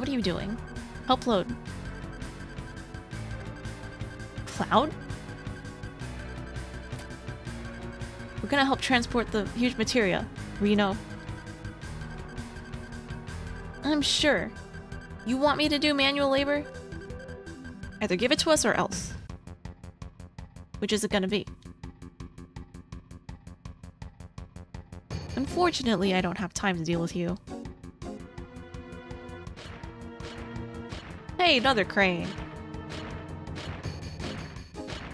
What are you doing? Help load. Cloud? We're gonna help transport the huge materia, Reno. I'm sure. You want me to do manual labor? Either give it to us or else. Which is it gonna be? Unfortunately, I don't have time to deal with you. Hey, another crane.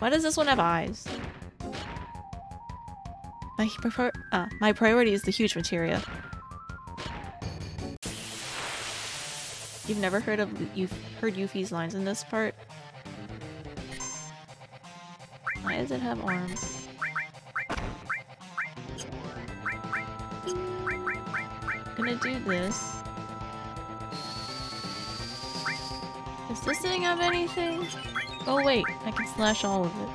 Why does this one have eyes? My, prefer uh, my priority is the huge materia. You've never heard of you've heard Yuffie's lines in this part? Why does it have arms? I'm gonna do this. This thing have anything? Oh wait, I can slash all of it.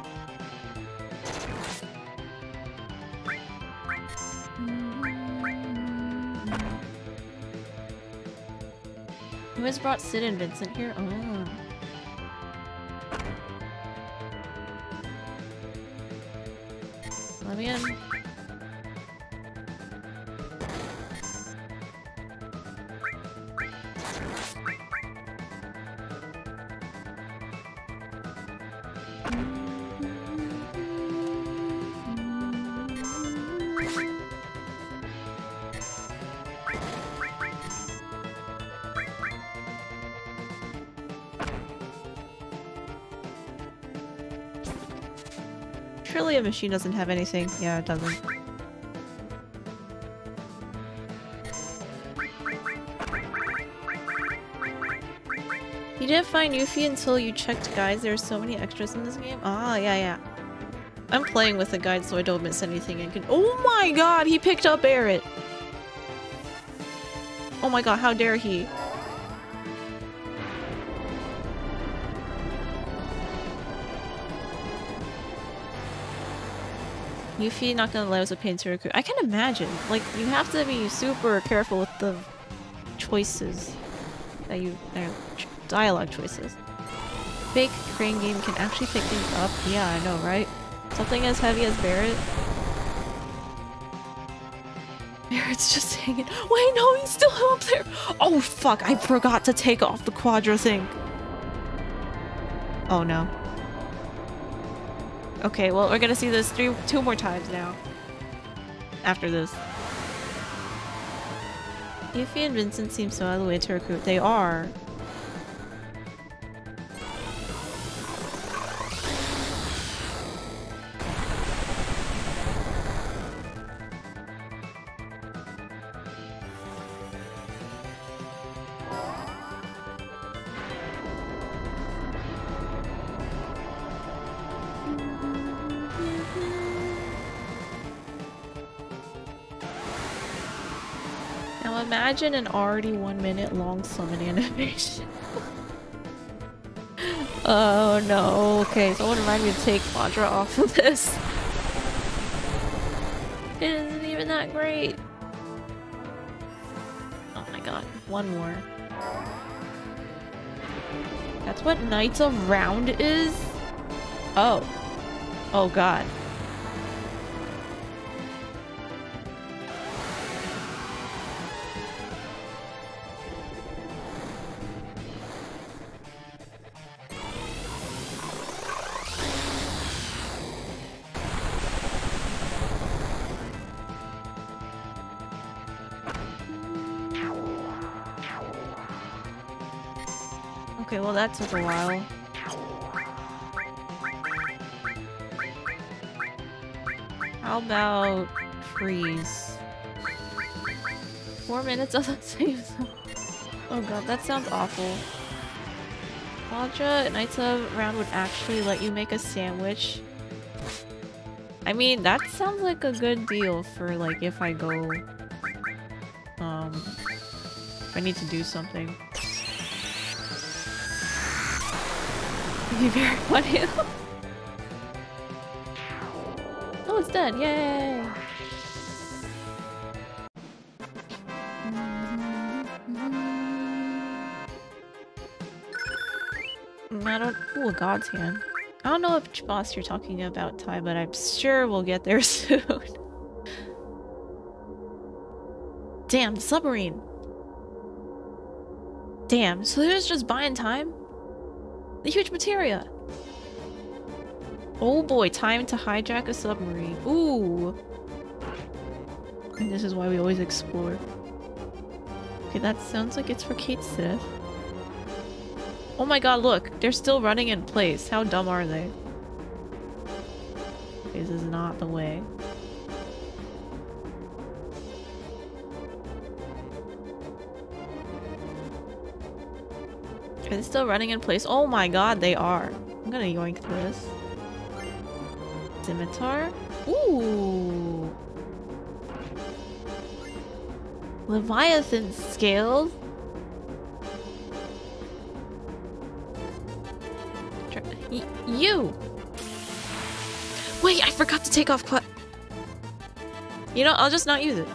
Who has brought Cid and Vincent here? Oh. A machine doesn't have anything. Yeah, it doesn't. You didn't find Yuffie until you checked guides. There are so many extras in this game. Ah, yeah, yeah. I'm playing with the guide so I don't miss anything and can- Oh my god, he picked up Barret! Oh my god, how dare he? Yuffie not gonna let us a to recruit. I can imagine. Like, you have to be super careful with the choices that you- uh, dialogue choices. Fake crane game can actually pick things up. Yeah, I know, right? Something as heavy as Barret. Barret's just hanging. Wait, no, he's still up there. Oh, fuck. I forgot to take off the Quadra thing. Oh, no. Okay, well, we're gonna see this three, two more times now. After this. Yuffie and Vincent seem so out of the way to recruit. They are. Imagine an already one minute long summon animation. oh no, okay, someone remind me to take Quadra off of this. It isn't even that great. Oh my god, one more. That's what Knights of Round is? Oh. Oh god. Okay, well that took a while. How about freeze? Four minutes doesn't save them. Oh god, that sounds awful. Quadra Knights of Round would actually let you make a sandwich. I mean, that sounds like a good deal for like if I go um if I need to do something. Oh, it's done! Yay! I don't... Ooh, a God's Hand. I don't know which boss you're talking about, Ty, but I'm sure we'll get there soon. Damn, the submarine! Damn, so there's just buying time? The huge materia! Oh boy, time to hijack a submarine. Ooh! And this is why we always explore. Okay, that sounds like it's for Cait Sith. Oh my god, look! They're still running in place. How dumb are they? This is not the way. Are they still running in place? Oh my god, they are. I'm gonna yoink this. Scimitar? Ooh! Leviathan scales? You! Wait, I forgot to take off You know, I'll just not use it.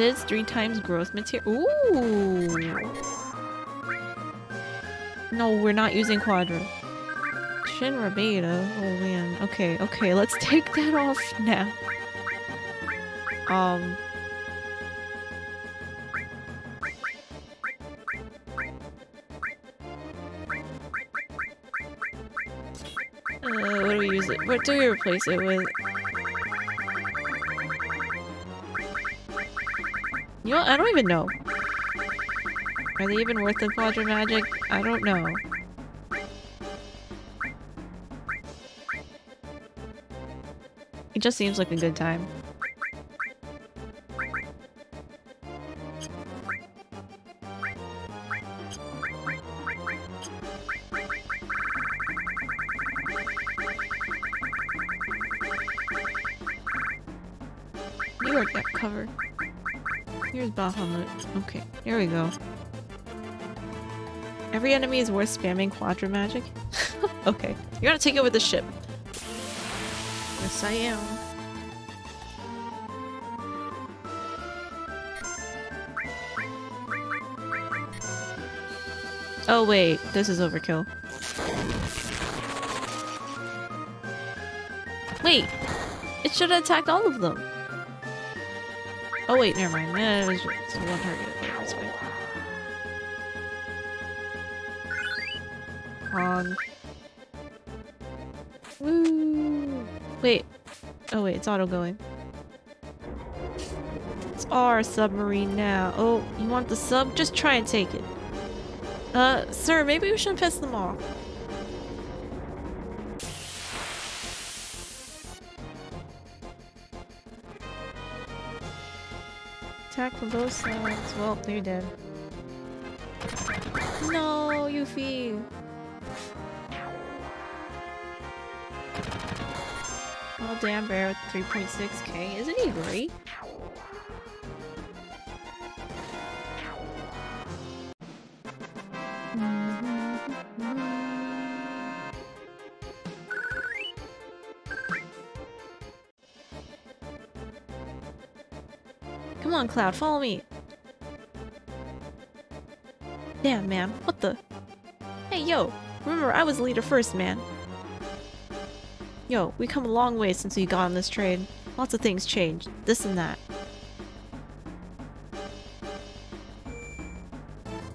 Cid's three times growth material. Ooh! No, we're not using Quadra. Shinra Beta. Oh man. Okay, okay, let's take that off now. Um. Uh, what do we use it? What do we replace it with? You know, I don't even know. Are they even worth the Quadra Magic? I don't know. It just seems like a good time. Okay, here we go. Every enemy is worth spamming Quadra Magic? okay, you're gonna take it with the ship. Yes, I am. Oh wait, this is overkill. Wait! It should have attacked all of them! Oh wait, never mind. It was it's one target. That's fine. On. Woo! Wait. Oh wait, it's auto going. It's our submarine now. Oh, you want the sub? Just try and take it. Uh, sir, maybe we shouldn't piss them off. Attack from both sides. Well, they're dead. No, Yuffie! Oh damn bear with 3.6k. Isn't he great? Cloud, follow me. Damn, man. What the? Hey, yo. Remember, I was leader first, man. Yo, we come a long way since we got on this train. Lots of things changed. This and that.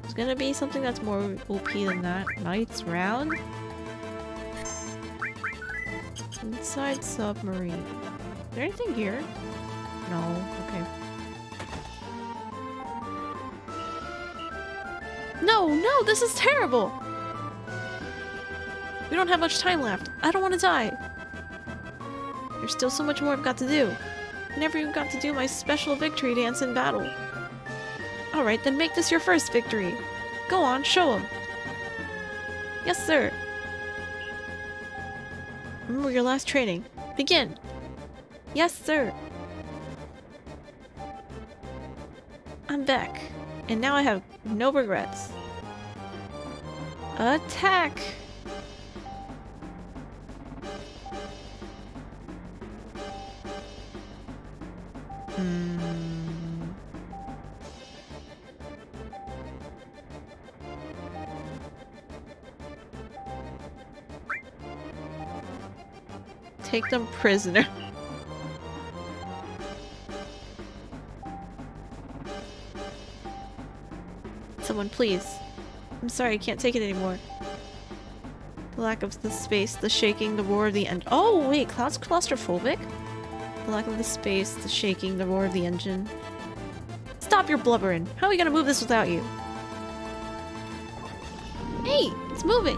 There's gonna be something that's more OP than that. Knight's Round? Inside submarine. Is there anything here? No. Okay. No, no, this is terrible! We don't have much time left. I don't want to die. There's still so much more I've got to do. I never even got to do my special victory dance in battle. Alright, then make this your first victory. Go on, show them. Yes, sir. Remember your last training. Begin. Yes, sir. I'm back. And now I have no regrets. Attack! Hmm. Take them prisoner. Someone, please. I'm sorry, I can't take it anymore. The lack of the space, the shaking, the roar of the end. Oh, wait, Cloud's claustrophobic? The lack of the space, the shaking, the roar of the engine. Stop your blubbering! How are we gonna move this without you? Hey! It's moving!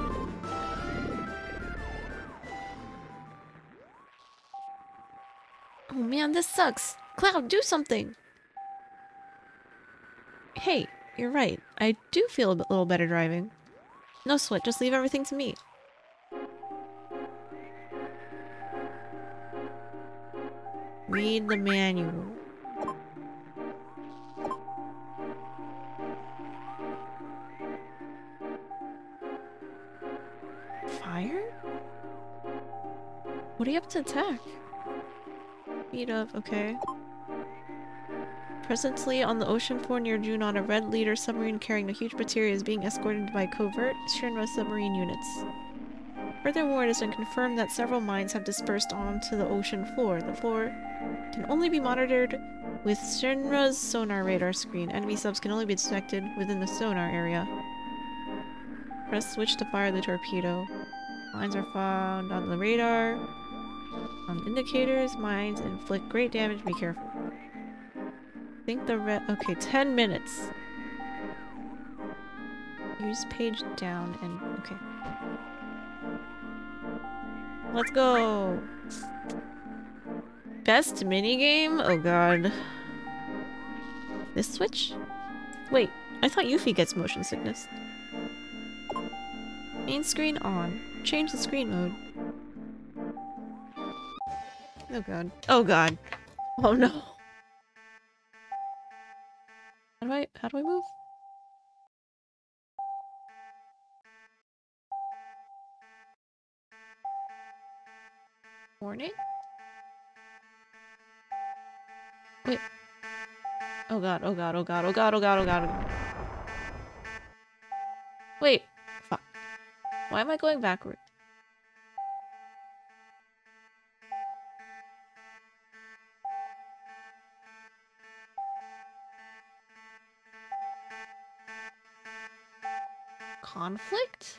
Oh man, this sucks! Cloud, do something! Hey, you're right. I do feel a little better driving. No sweat, just leave everything to me. Read the manual. Fire? What are you up to attack? Beat up, okay. Presently on the ocean floor near Junon, a red leader submarine carrying a huge materia is being escorted by covert Shinra submarine units. Furthermore, it has been confirmed that several mines have dispersed onto the ocean floor. The floor can only be monitored with Shinra's sonar radar screen. Enemy subs can only be detected within the sonar area. Press switch to fire the torpedo. Mines are found on the radar. On indicators, mines inflict great damage. Be careful. Think the red. Okay, 10 minutes. Use page down and. Okay. Let's go! Best minigame? Oh god. This switch? Wait, I thought Yuffie gets motion sickness. Main screen on. Change the screen mode. Oh god. Oh god. Oh no. I how do I move? Warning? Wait. Oh god, oh god, oh god, oh god, oh god, oh god. Oh god. Wait. Fuck. Why am I going backward? Conflict?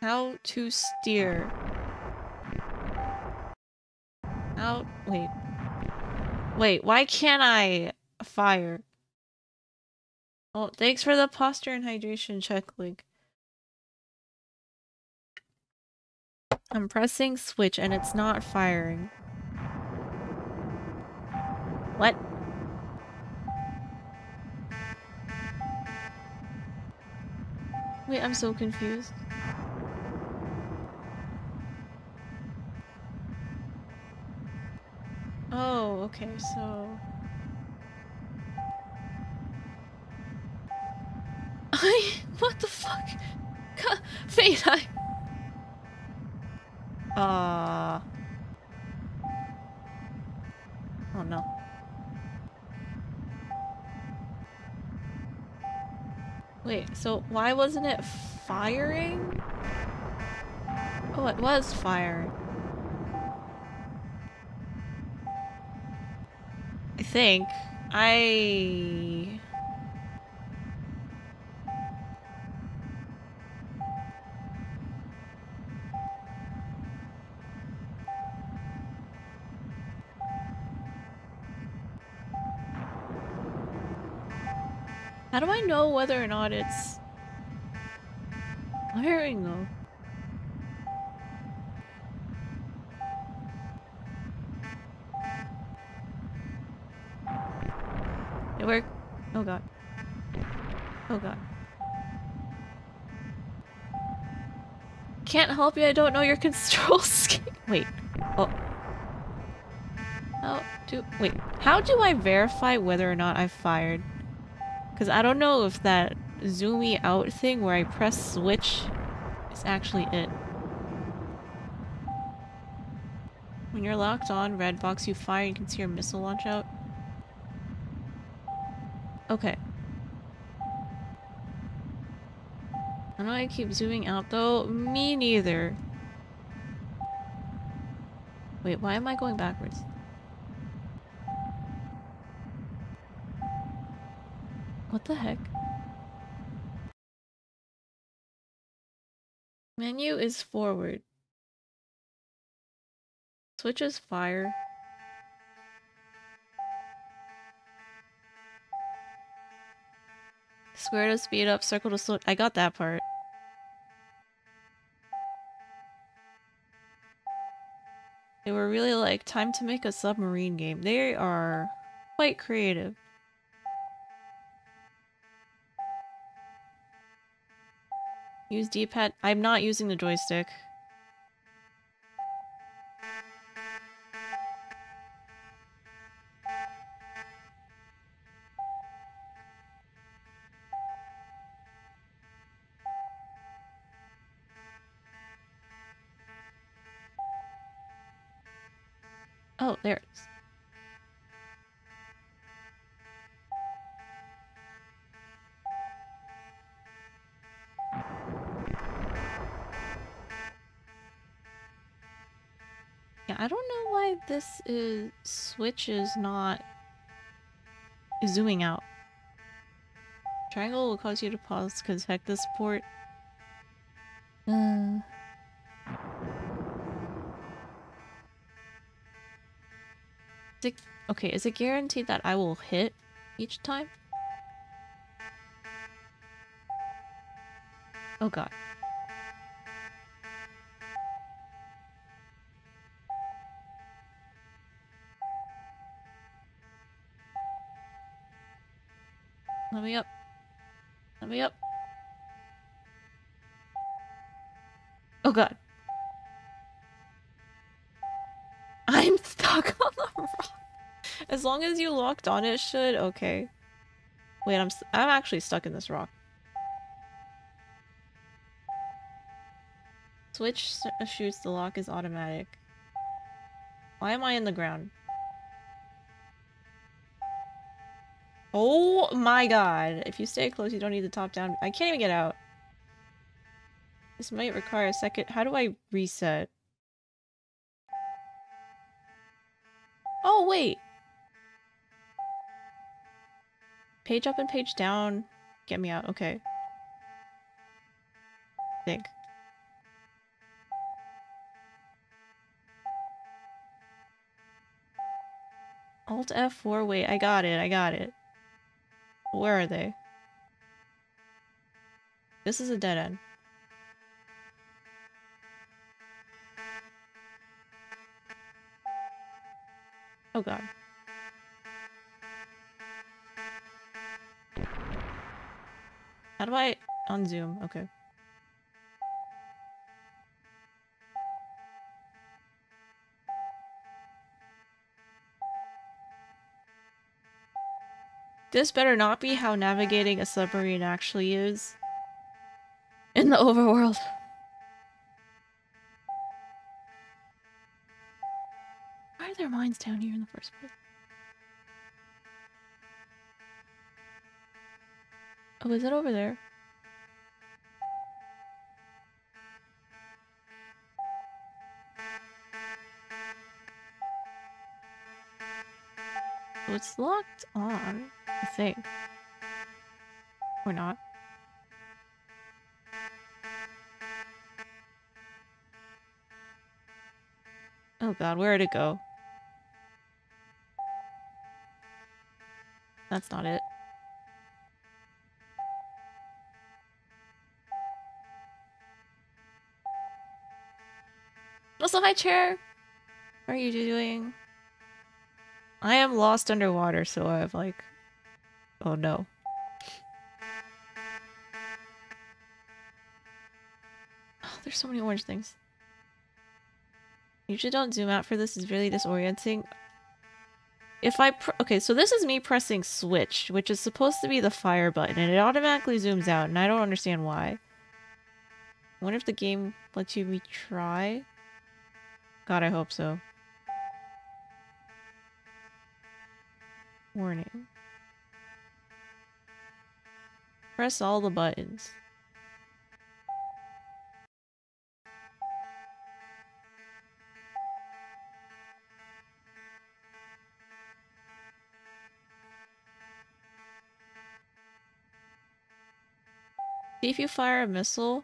How to steer. How- wait. Wait, why can't I fire? Oh, thanks for the posture and hydration check link. I'm pressing switch and it's not firing. What? Wait, I'm so confused. Oh, okay, so... I... What the fuck? Fate, I... Uh... Oh no. Wait, so why wasn't it firing? Oh, it was firing. I think. I... How do I know whether or not it's firing though? It worked. Oh god. Oh god. Can't help you, I don't know your control scheme. Wait. Oh. How do- wait. How do I verify whether or not I fired? Because I don't know if that zoomy out thing where I press switch is actually it. When you're locked on, red box, you fire, you can see your missile launch out. Okay. I know I keep zooming out though. Me neither. Wait, why am I going backwards? What the heck? Menu is forward. Switch is fire. Square to speed up, circle to slow- I got that part. They were really like, time to make a submarine game. They are quite creative. Use D-pad. I'm not using the joystick. Oh, there it is. Why this is switch is not zooming out. Triangle will cause you to pause because heck this port. Uh Is it, okay, is it guaranteed that I will hit each time? Oh god. Let me up. Let me up. Oh god. I'm stuck on the rock. As long as you locked on it should, okay. Wait, I'm I'm actually stuck in this rock. Switch shoots, the lock is automatic. Why am I in the ground? Oh my god. If you stay close, you don't need the top down. I can't even get out. This might require a second. How do I reset? Oh, wait. Page up and page down. Get me out. Okay. Think. Alt F4. Wait, I got it. I got it. Where are they? This is a dead end. Oh god. How do I unzoom? Okay. This better not be how navigating a submarine actually is. In the overworld. Why are there mines down here in the first place? Oh, is it over there? Oh, it's locked on, I think. Or not. Oh god, where did it go? That's not it. Also, hi, chair. Are you doing? I am lost underwater, so I have like... Oh no. Oh, there's so many orange things. Usually don't zoom out for this. It's really disorienting. If I... okay, so this is me pressing switch, which is supposed to be the fire button, and it automatically zooms out, and I don't understand why. I wonder if the game lets you retry? God, I hope so. Warning. Press all the buttons. See if you fire a missile.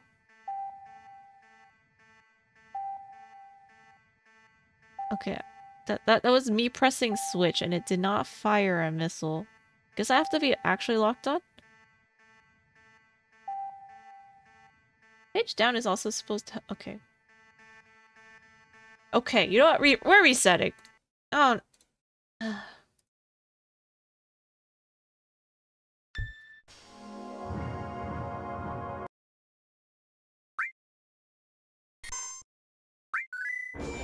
Okay, that, that, that was me pressing switch and it did not fire a missile. Guess I have to be actually locked on? Page down is also supposed to... Okay. Okay, you know what? Re we're resetting. Oh...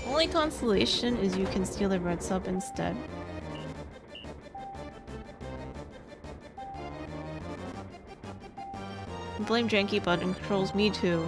Only consolation is you can steal the red sub instead. Blame Janky button controls me too.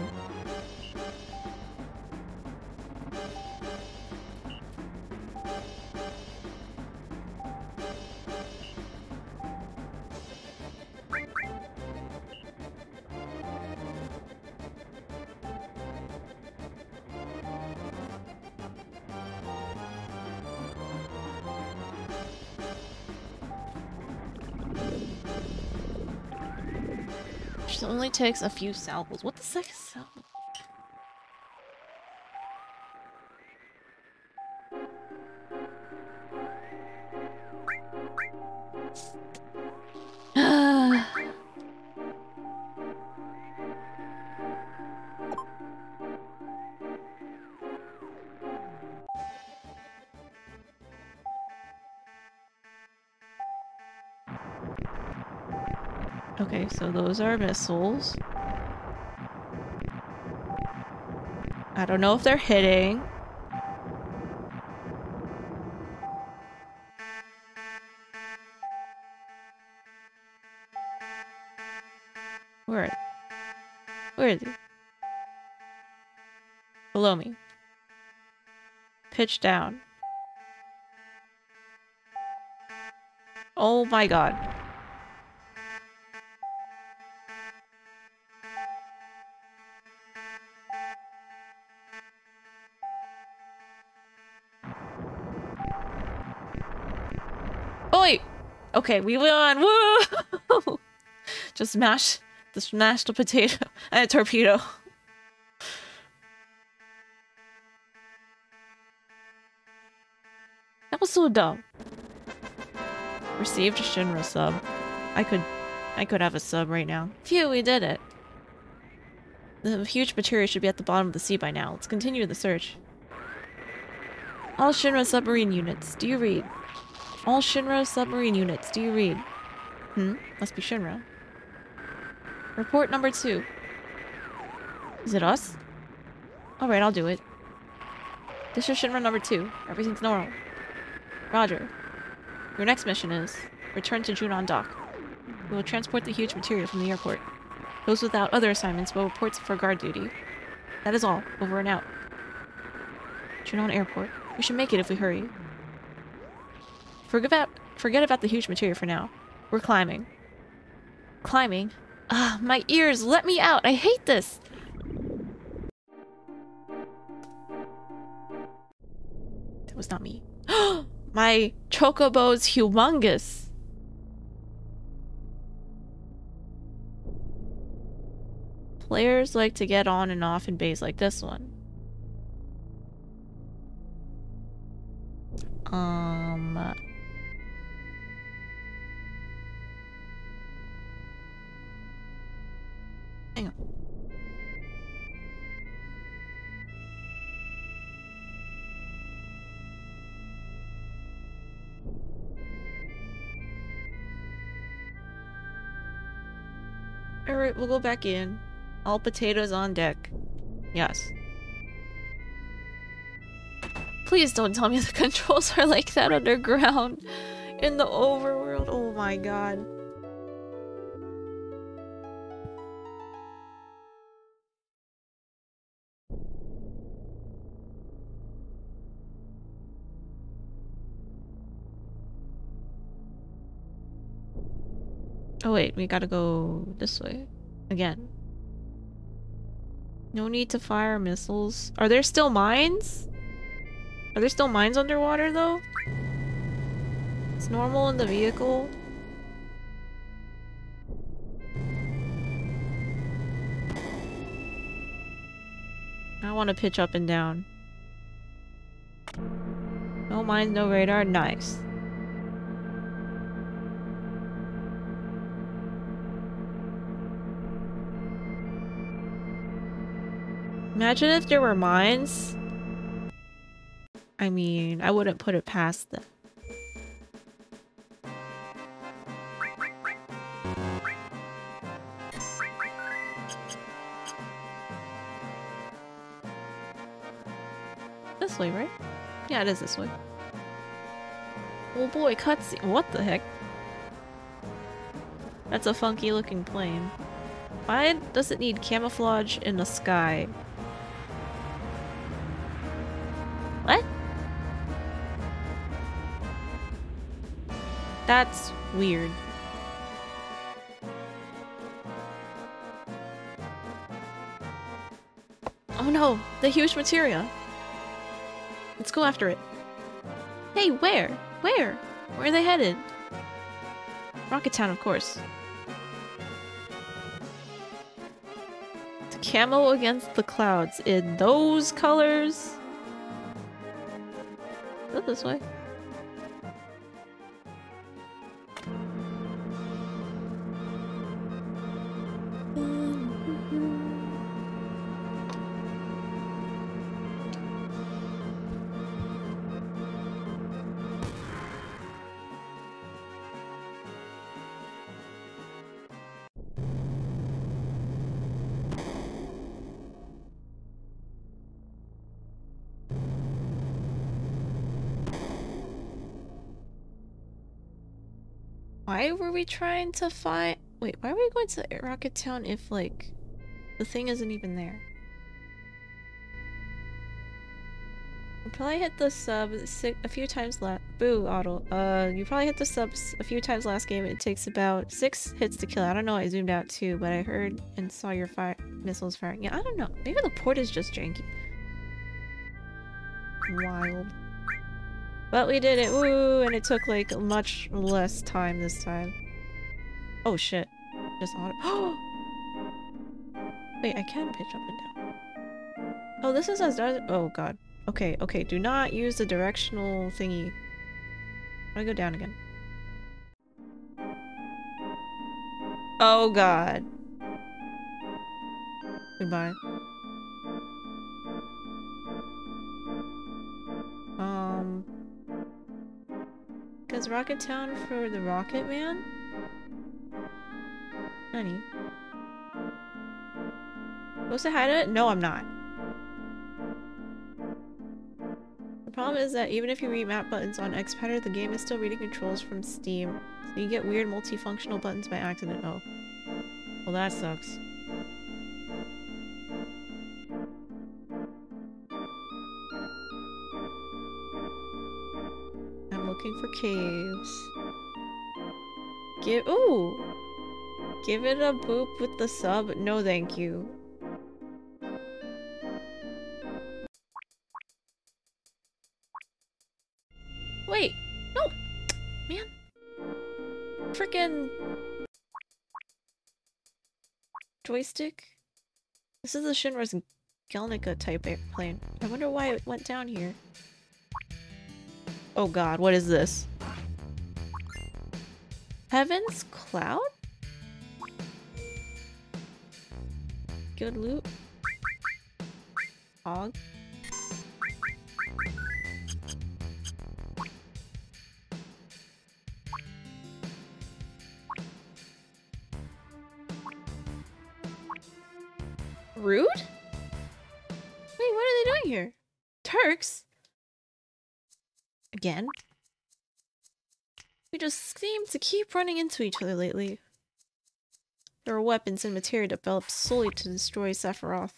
Takes a few salvos. What the heck is? Those are missiles. I don't know if they're hitting. Where? Where is he? Below me. Pitch down. Oh my god. Okay, we won! Woo! Just mash, just mashed a potato and a uh, torpedo. That was so dumb. Received a Shinra sub. I could, I could have a sub right now. Phew, we did it. The huge materia should be at the bottom of the sea by now. Let's continue the search. All Shinra submarine units, do you read? All Shinra submarine units, do you read? Hmm, must be Shinra. Report number two. Is it us? Alright, I'll do it. This is Shinra number two. Everything's normal. Roger. Your next mission is return to Junon Dock. We will transport the huge materia from the airport. Those without other assignments will report for guard duty. That is all. Over and out. Junon Airport. We should make it if we hurry. Forget about, forget about the huge materia for now. We're climbing. Climbing? Ah, my ears! Let me out! I hate this! That was not me. my chocobo's humongous! Players like to get on and off in bays like this one. Um... Hang on. Alright, we'll go back in. All potatoes on deck. Yes. Please don't tell me the controls are like that underground. In the overworld. Oh my god. Oh wait, we gotta go this way. Again. No need to fire missiles. Are there still mines? Are there still mines underwater though? It's normal in the vehicle. I want to pitch up and down. No mines, no radar. Nice. Imagine if there were mines. I mean, I wouldn't put it past them. This way, right? Yeah, it is this way. Oh boy, cutscene. What the heck? That's a funky looking plane. Why does it need camouflage in the sky? That's weird. Oh no, the huge materia. Let's go after it. Hey, where? Where? Where are they headed? Rocket Town, of course. The camo against the clouds in those colors. Go this way. We trying to find- Wait, why are we going to Rocket Town if, like, the thing isn't even there? You probably hit the sub a few times last- Boo, Otto. Uh, you probably hit the subs a few times last game. It takes about six hits to kill. I don't know, I zoomed out too, but I heard and saw your fire missiles firing. Yeah, I don't know. Maybe the port is just janky. Wild. But we did it, woo! And it took like much less time this time. Oh shit. Just auto- Wait, I can pitch up and down. Oh, this is as Oh god. Okay, okay, do not use the directional thingy. I go down again. Oh god. Goodbye. Um... Cause Rocket Town for the Rocket Man? Honey. Supposed to hide it? No, I'm not. The problem is that even if you read map buttons on Xpadder, the game is still reading controls from Steam. So you get weird multifunctional buttons by accident. Oh. Well, that sucks. I'm looking for caves. Give- ooh! Give it a boop with the sub? No thank you. Wait! No! Man! Frickin' joystick? This is the Shinra's Gelnika type airplane. I wonder why it went down here. Oh god, what is this? Heaven's Cloud? Good loot? Og? Rude? Wait, what are they doing here? Turks? Again? We just seem to keep running into each other lately. There are weapons and materia developed solely to destroy Sephiroth.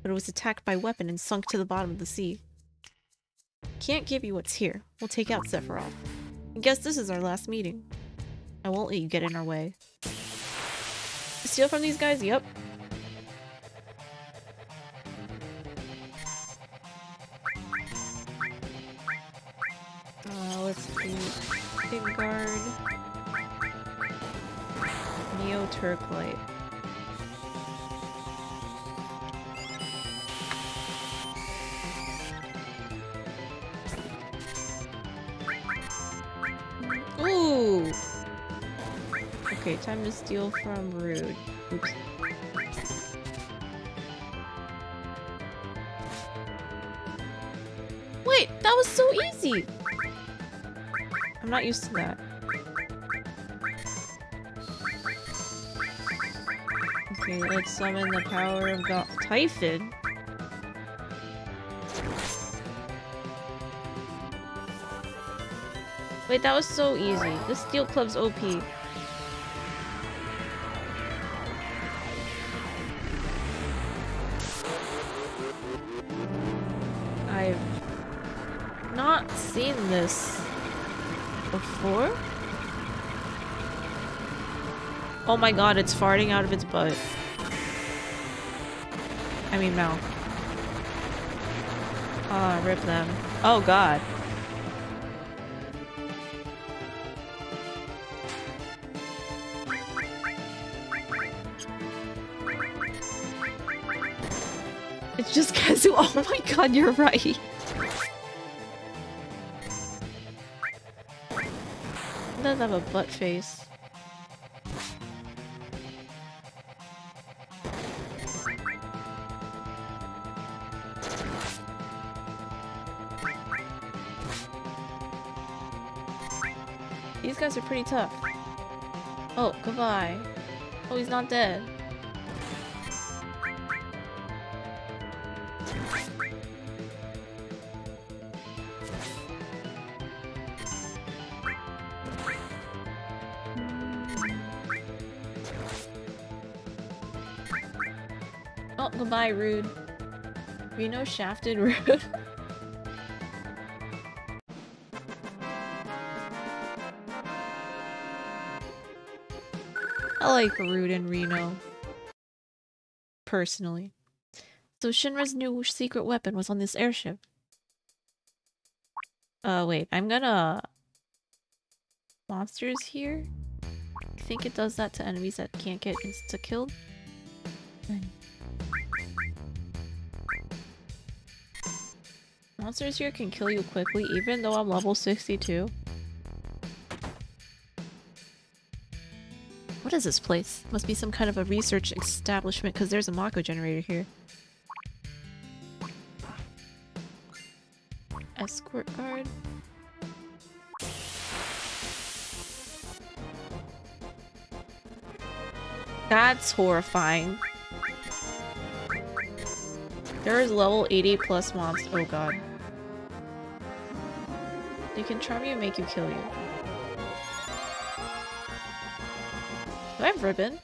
But it was attacked by weapon and sunk to the bottom of the sea. Can't give you what's here. We'll take out Sephiroth. I guess this is our last meeting. I won't let you get in our way. Steal from these guys? Yep. Uh, let's do Guard. Neo Turklite. Ooh! Okay, time to steal from Rude. Oops. Wait, that was so easy! I'm not used to that. Okay, let's summon the power of God- Typhon? Wait, that was so easy. The Steel Club's OP. I've not seen this before. Oh my god, it's farting out of its butt. I mean mouth. Ah, rip them. Oh god. It's just Kazu. Oh my god, you're right. It does have a butt face. Guys are pretty tough. Oh, goodbye. Oh, he's not dead. Oh, goodbye, Rude. We know Shafted Rude. I like Rude and Reno. Personally. So Shinra's new secret weapon was on this airship. Uh, wait, I'm gonna... Monsters here? I think it does that to enemies that can't get insta-killed? Monsters here can kill you quickly even though I'm level 62. What is this place? Must be some kind of a research establishment because there's a Mako generator here. Escort guard. That's horrifying. There is level 80 plus monster. Oh god. They can charm you and make you kill you. Do I have ribbon?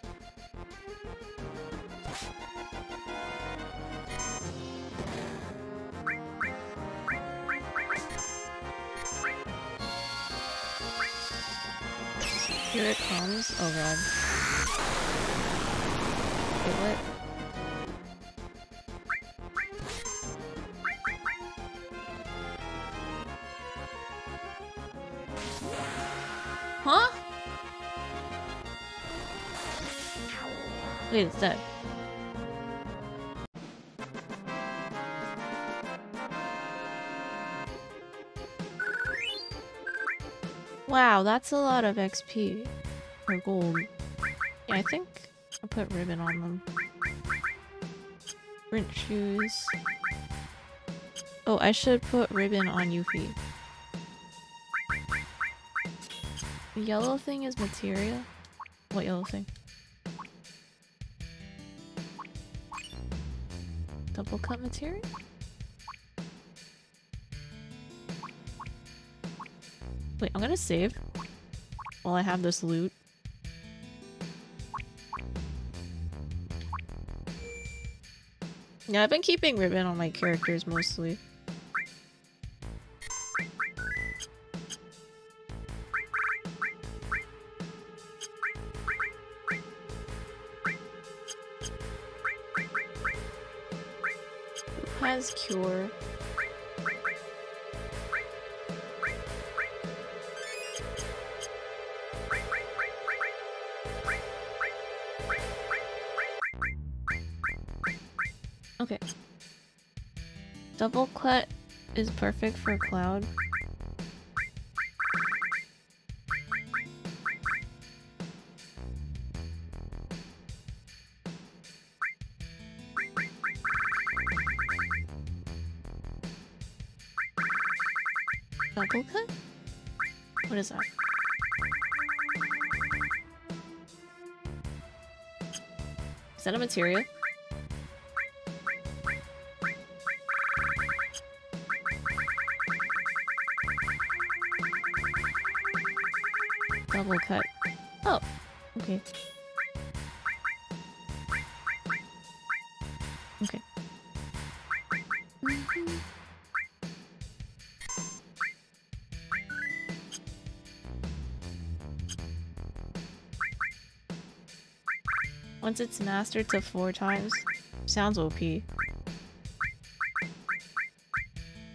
Here it comes. Oh god. Wow, that's a lot of XP. Or gold. Yeah, I think I'll put ribbon on them. Print shoes. Oh, I should put ribbon on Yuffie. The yellow thing is materia? What yellow thing? Double cut materia? Wait, I'm gonna save while I have this loot. Yeah, I've been keeping ribbon on my characters mostly. Double cut is perfect for Cloud. Double cut? What is that? Is that a materia? Okay. Okay. Once it's mastered to four times, sounds OP.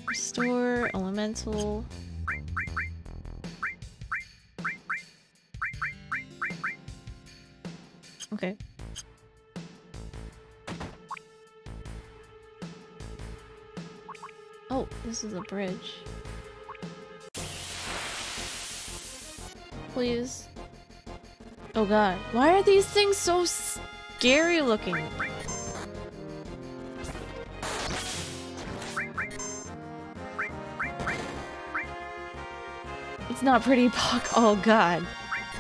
Restore, elemental. This is a bridge. Please. Oh god. Why are these things so scary looking? It's not pretty Puck. Oh god.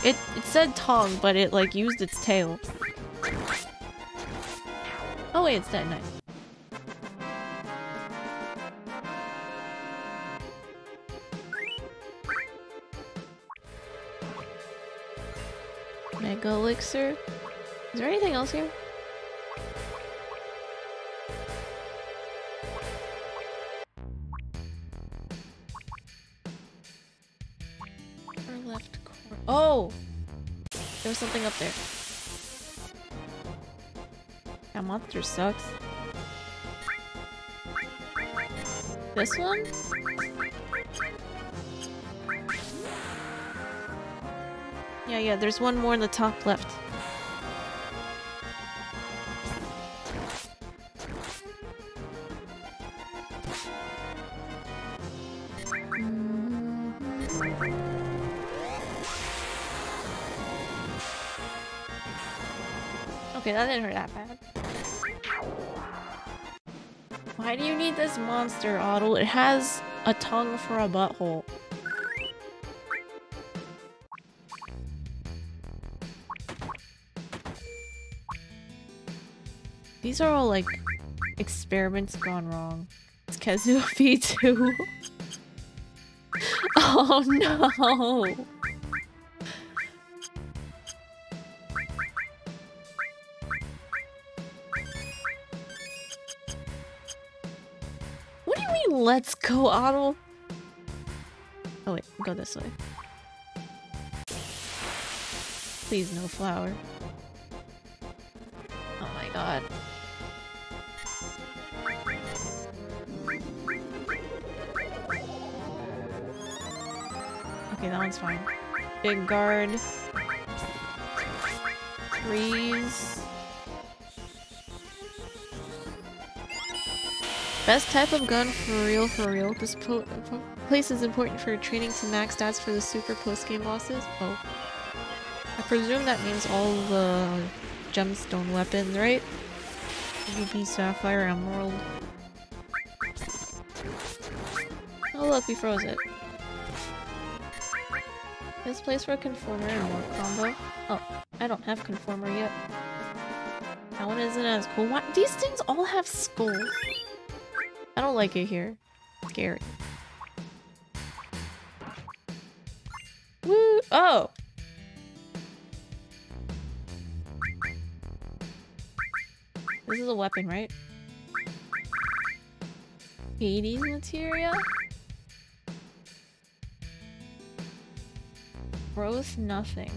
It it said tongue, but it like used its tail. Oh wait, it's dead. Nice. Elixir? Is there anything else here? Or left corner. Oh! There's something up there. That monster sucks. This one? Yeah, yeah, there's one more in the top left. Mm-hmm. Okay, that didn't hurt that bad. Why do you need this monster, Otto? It has a tongue for a butthole. These are all like experiments gone wrong. It's Kazuha V2. oh no! What do you mean, let's go, Otto? Oh wait, go this way. Please, no flower. Big guard. Trees. Best type of gun for real, for real. This place is important for training to max stats for the super post-game bosses. Oh. I presume that means all the gemstone weapons, right? Ruby, Sapphire, Emerald. Oh look, we froze it. This place for a Conformer and more combo. Oh, I don't have Conformer yet. That one isn't as cool. Why? These things all have skulls. I don't like it here. Scary. Woo! Oh! This is a weapon, right? Hades materia? growth nothing.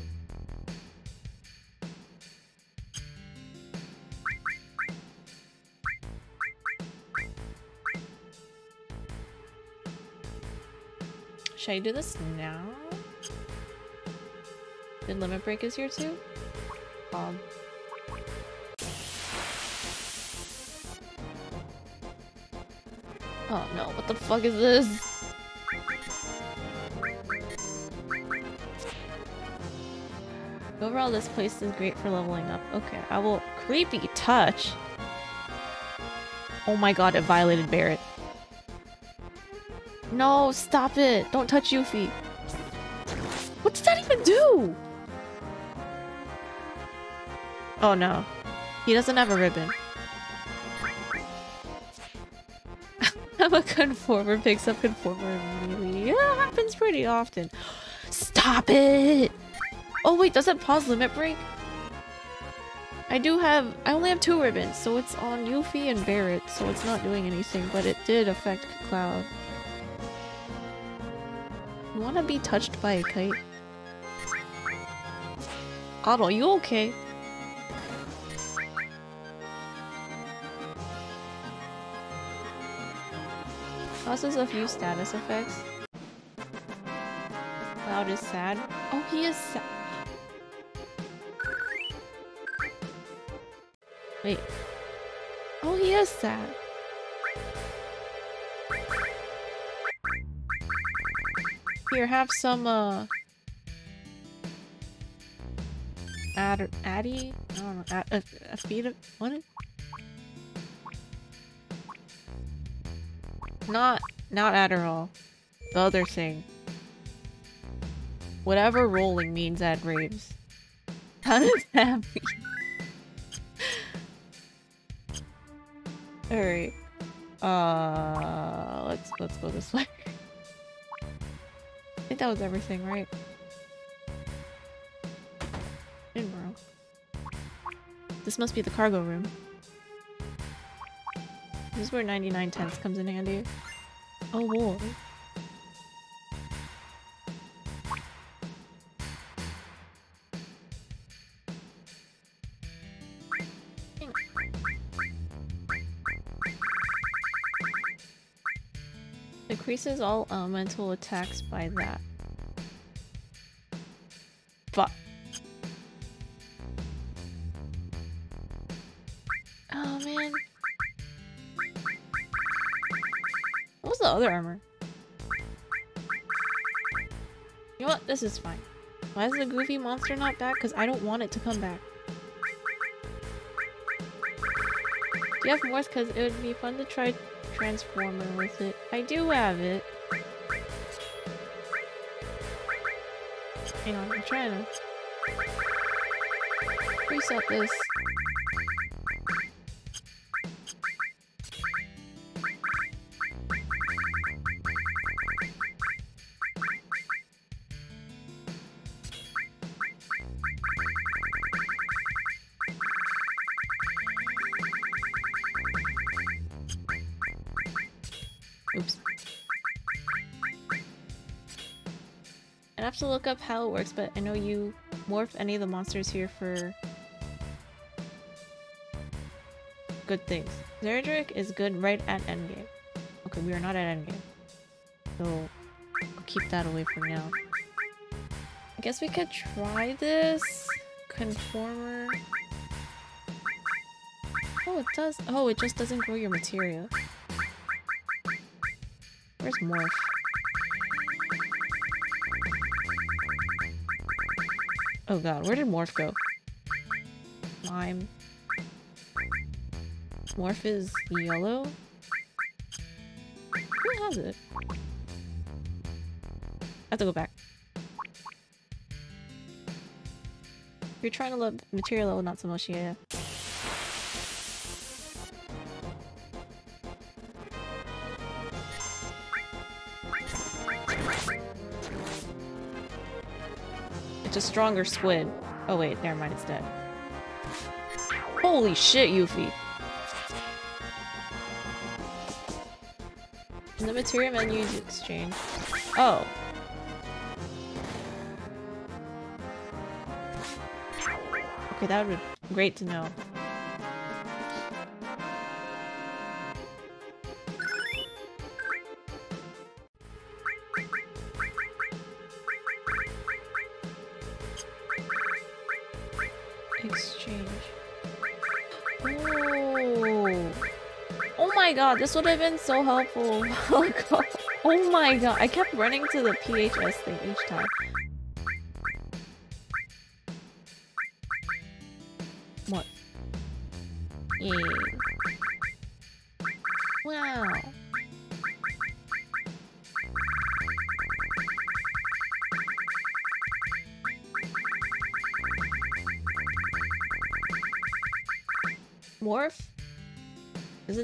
Should I do this now? Did Limit Break is here too? Bob. Oh no, what the fuck is this? Overall, this place is great for leveling up. Okay, I will- Creepy touch? Oh my god, it violated Barret. No, stop it! Don't touch Yuffie! What does that even do? Oh no. He doesn't have a ribbon. I'm a conformer picks up conformer immediately. Yeah, that happens pretty often. Stop it! Oh wait, does it pause limit break? I do have- I only have two ribbons, so it's on Yuffie and Barret, so it's not doing anything, but it did affect Cloud. You wanna be touched by a kite? Otto, you okay? Causes a few status effects. Cloud is sad. Oh, he is sad. Wait. Oh, he is sad. Here, have some, uh... Ad Addy? I don't know. A, a feed of... What? Not... Not Adderall. The other thing. Whatever rolling means at raves. How does that mean? Alright. Uh, let's let's go this way. I think that was everything, right? In Inbro. This must be the cargo room. This is where 99 tenths comes in handy. Oh boy. Decreases all elemental attacks by that. Fuck. Oh man. What was the other armor? You know what? This is fine. Why is the goofy monster not back? Because I don't want it to come back. Do you have more? Because it would be fun to try Transformer with it. I do have it. Hang on, I'm trying to reset this. Up how it works, but I know you morph any of the monsters here for good things. Ziedrich is good right at endgame. Okay, we are not at endgame. So, I'll keep that away from now. I guess we could try this. Conformer. Oh, it does. Oh, it just doesn't grow your materia. Where's Morph? Oh god, where did Morph go? Lime. Morph is yellow? Who has it? I have to go back. You're trying to look materia level, not so much, yeah. Stronger squid. Oh wait, never mind, it's dead. Holy shit, Yuffie! In the materia menu, use exchange. Oh. Okay, that would be great to know. God, this would have been so helpful. Oh god. Oh my god. I kept running to the PHS thing each time.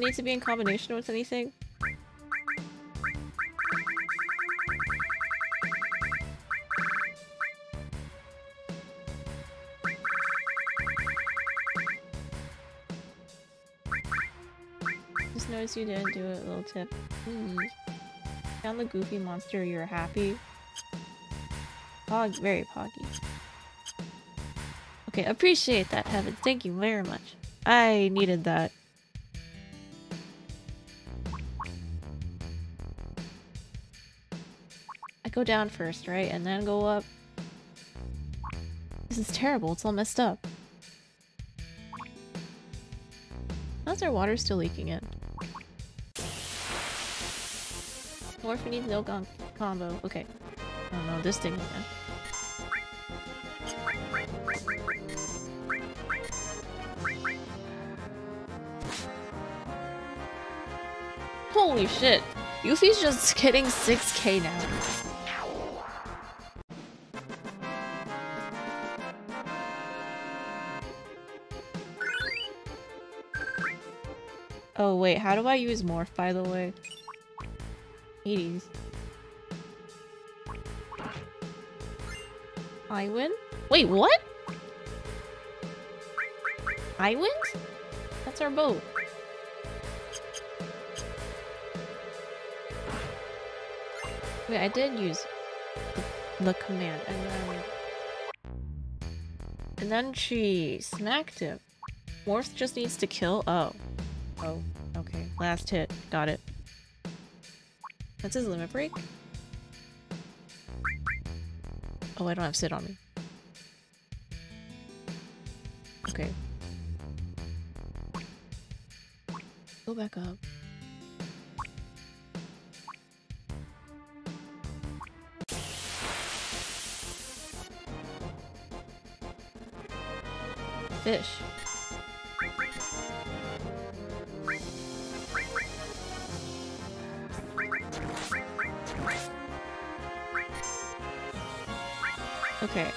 Need to be in combination with anything? Just noticed you didn't do it, little tip. Mm. Found the goofy monster, you're happy? Pog, very poggy. Okay, appreciate that, Heaven. Thank you very much. I needed that. Down first, right? And then go up. This is terrible. It's all messed up. How's our water still leaking in? Morphin needs no combo. Okay. Oh no, this thing again. Holy shit. Yuffie's just hitting 6k now. Oh wait, how do I use Morph by the way? Hades. I win? Wait, what? I win? That's our boat. Wait, I did use the, the command, and then... And then she smacked him. Morph just needs to kill? Oh. Last hit. Got it. That's his limit break? Oh, I don't have sit on me. Okay. Go back up. fish.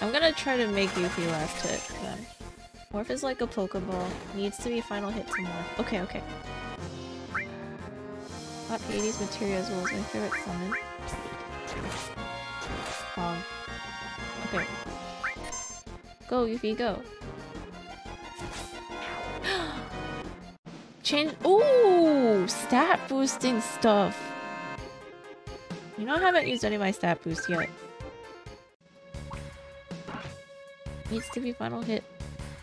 I'm gonna try to make Yuffie last hit. Morph is like a Pokeball. Needs to be final hit to morph. Okay, okay. Hot Hades materia as well as my favorite summon. Um. Okay. Go, Yuffie, go. Change- Ooh! Stat boosting stuff. You know I haven't used any of my stat boosts yet. Needs to be final hit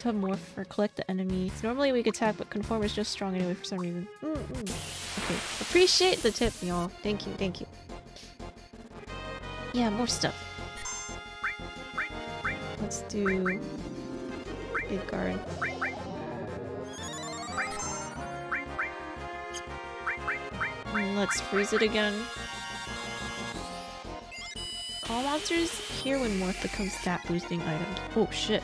to morph or collect the enemy. It's normally weak attack, but conform is just strong anyway for some reason. Mm -mm. Okay, appreciate the tip, y'all. Thank you, thank you. Yeah, more stuff. Let's do... Big guard. let's freeze it again. All monsters here when morph becomes stat boosting items. Oh shit.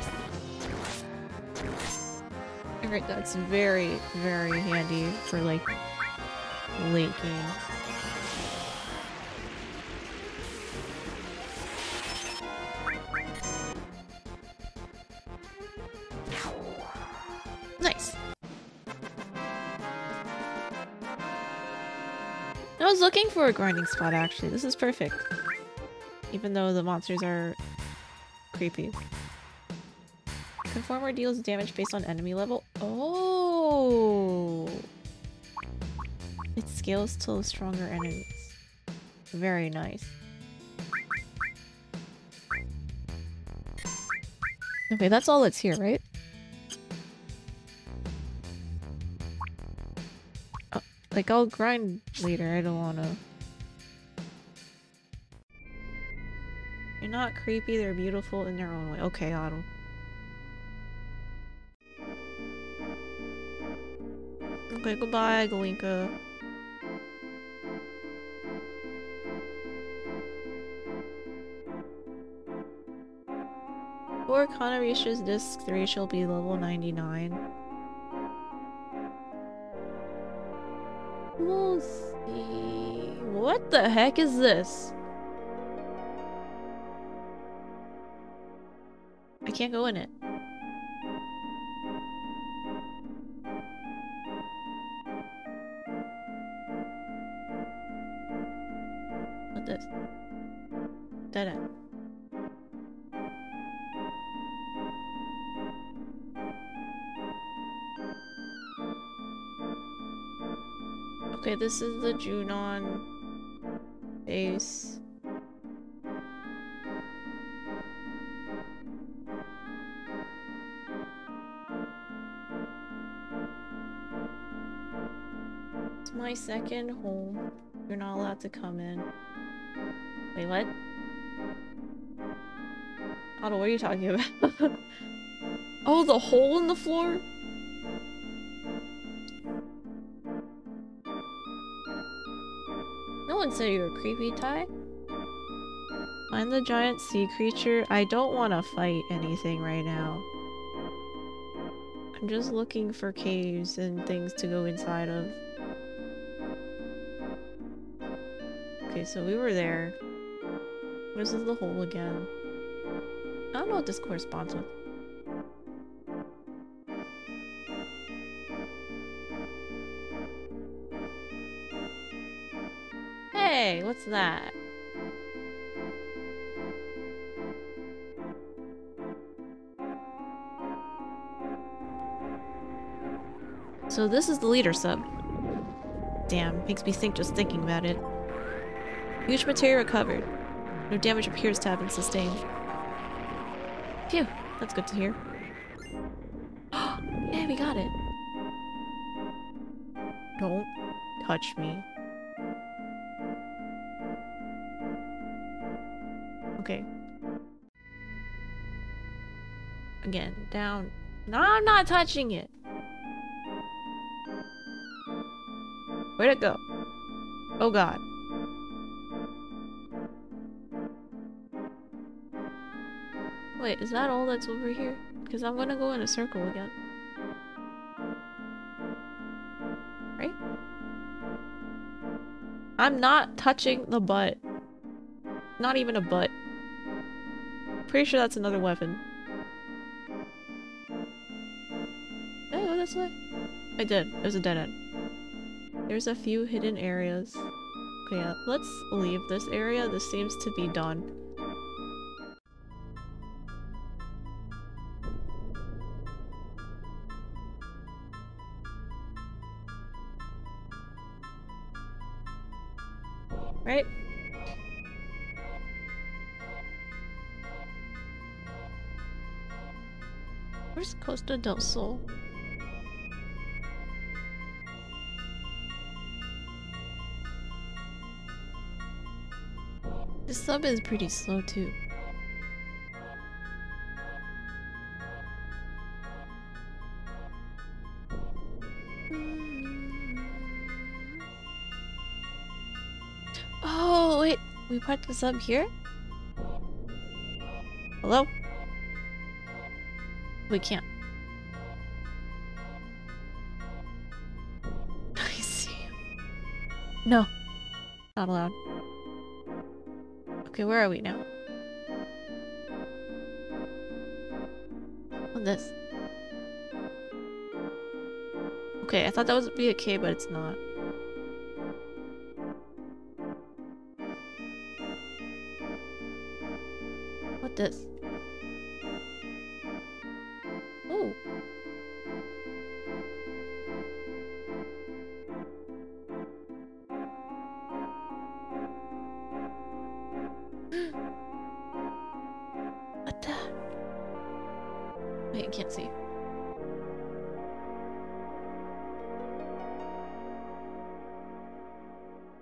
Alright, that's very, very handy for like late game. Nice. I was looking for a grinding spot actually. This is perfect. Even though the monsters are creepy. Conformer deals damage based on enemy level. Oh! It scales to stronger enemies. Very nice. Okay, that's all that's here, right? Oh, like, I'll grind later, I don't wanna... You're not creepy, they're beautiful in their own way. Okay, Otto. Okay, goodbye, Gelnika. Before Kana reaches disc 3, she'll be level 99. We'll see... What the heck is this? Can't go in it. What this? Dead end. Okay, this is the Junon base. Second home. You're not allowed to come in. Wait, what? Otto, what are you talking about? oh, the hole in the floor? No one said you were creepy, Ty. Find the giant sea creature. I don't want to fight anything right now. I'm just looking for caves and things to go inside of. Okay, so we were there. This is the hole again. I don't know what this corresponds with. Hey, what's that? So this is the leader sub. Damn, makes me think just thinking about it. Huge materia recovered. No damage appears to have been sustained. Phew, that's good to hear. yeah, we got it. Don't touch me. Okay. Again, down. No, I'm not touching it. Where'd it go? Oh god. Wait, is that all that's over here? Because I'm gonna go in a circle again. Right? I'm not touching the butt. Not even a butt. Pretty sure that's another weapon. Did I go this way? I did. There's a dead end. There's a few hidden areas. Okay, yeah, let's leave this area. This seems to be done. Costa del Sol? The sub is pretty slow too. Oh, wait. We parked the sub here? Hello? We can't. No. Not allowed. Okay, where are we now? On this. Okay, I thought that would be a K, but it's not. What this?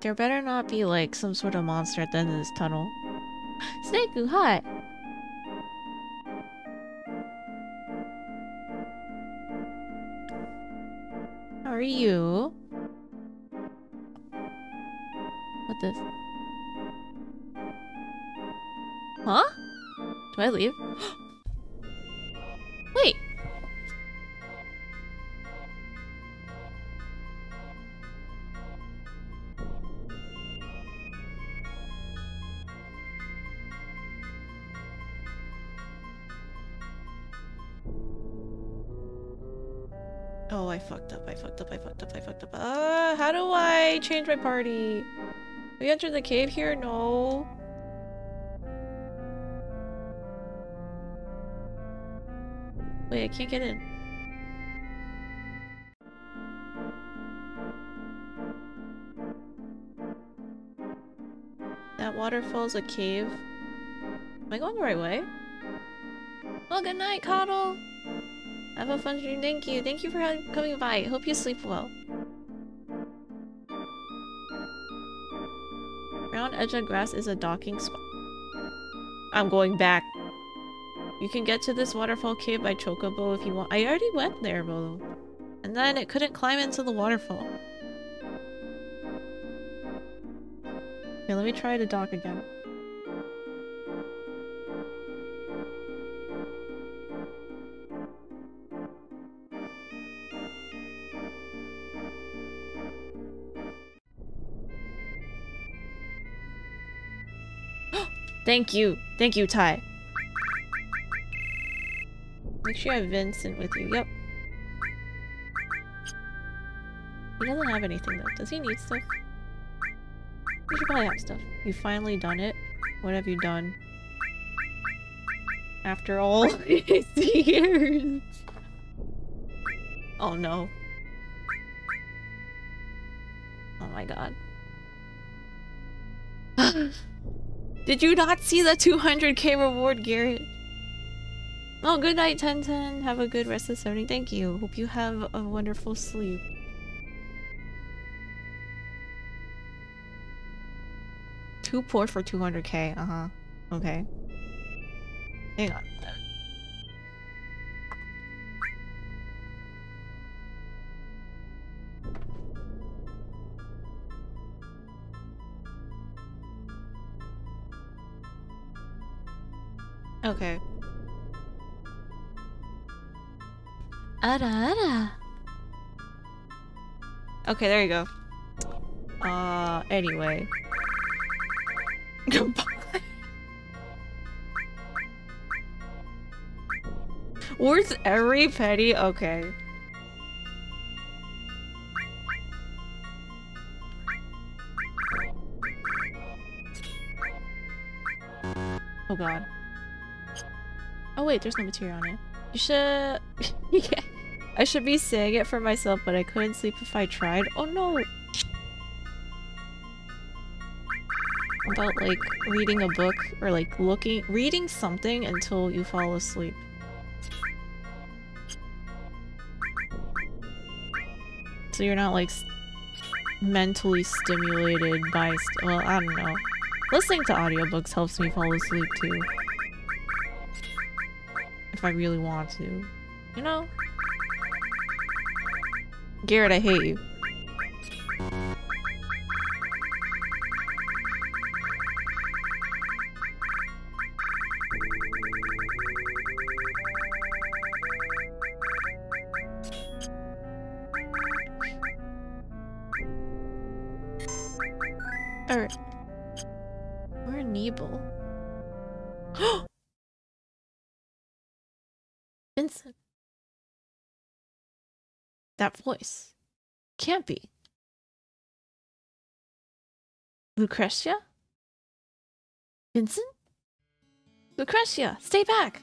There better not be like some sort of monster at the end of this tunnel. Snakeu, hi! are are you? What this? Huh? Do I leave? My party? We entered the cave here? No. Wait, I can't get in. That waterfall's a cave. Am I going the right way? Well, good night, Coddle! Have a fun dream. Thank you. Thank you for coming by. Hope you sleep well. Edge of grass is a docking spot. I'm going back. You can get to this waterfall cave by Chocobo if you want. I already went there, though. And then it couldn't climb into the waterfall. Okay, let me try to dock again. Thank you. Thank you, Ty. Make sure you have Vincent with you. Yep. He doesn't have anything though. Does he need stuff? You should probably have stuff. You finally done it? What have you done? After all these years. Oh no. Oh my god. Did you not see the 200k reward, Garrett? Oh, good night, 1010. Have a good rest of the evening. Thank you. Hope you have a wonderful sleep. Too poor for 200k. Uh-huh. Okay. Hang on. Okay. Ara ara. Okay, there you go. Uh, anyway. Goodbye. Where's every penny? Okay. Oh god. Wait, there's no materia on it. You should... yeah. I should be saying it for myself, but I couldn't sleep if I tried. Oh no! About like reading a book or like looking- reading something until you fall asleep. So you're not like mentally stimulated by well, I don't know. Listening to audiobooks helps me fall asleep too if I really want to. You know? Garrett, I hate you. That voice. Can't be. Lucretia? Vincent? Lucretia, stay back!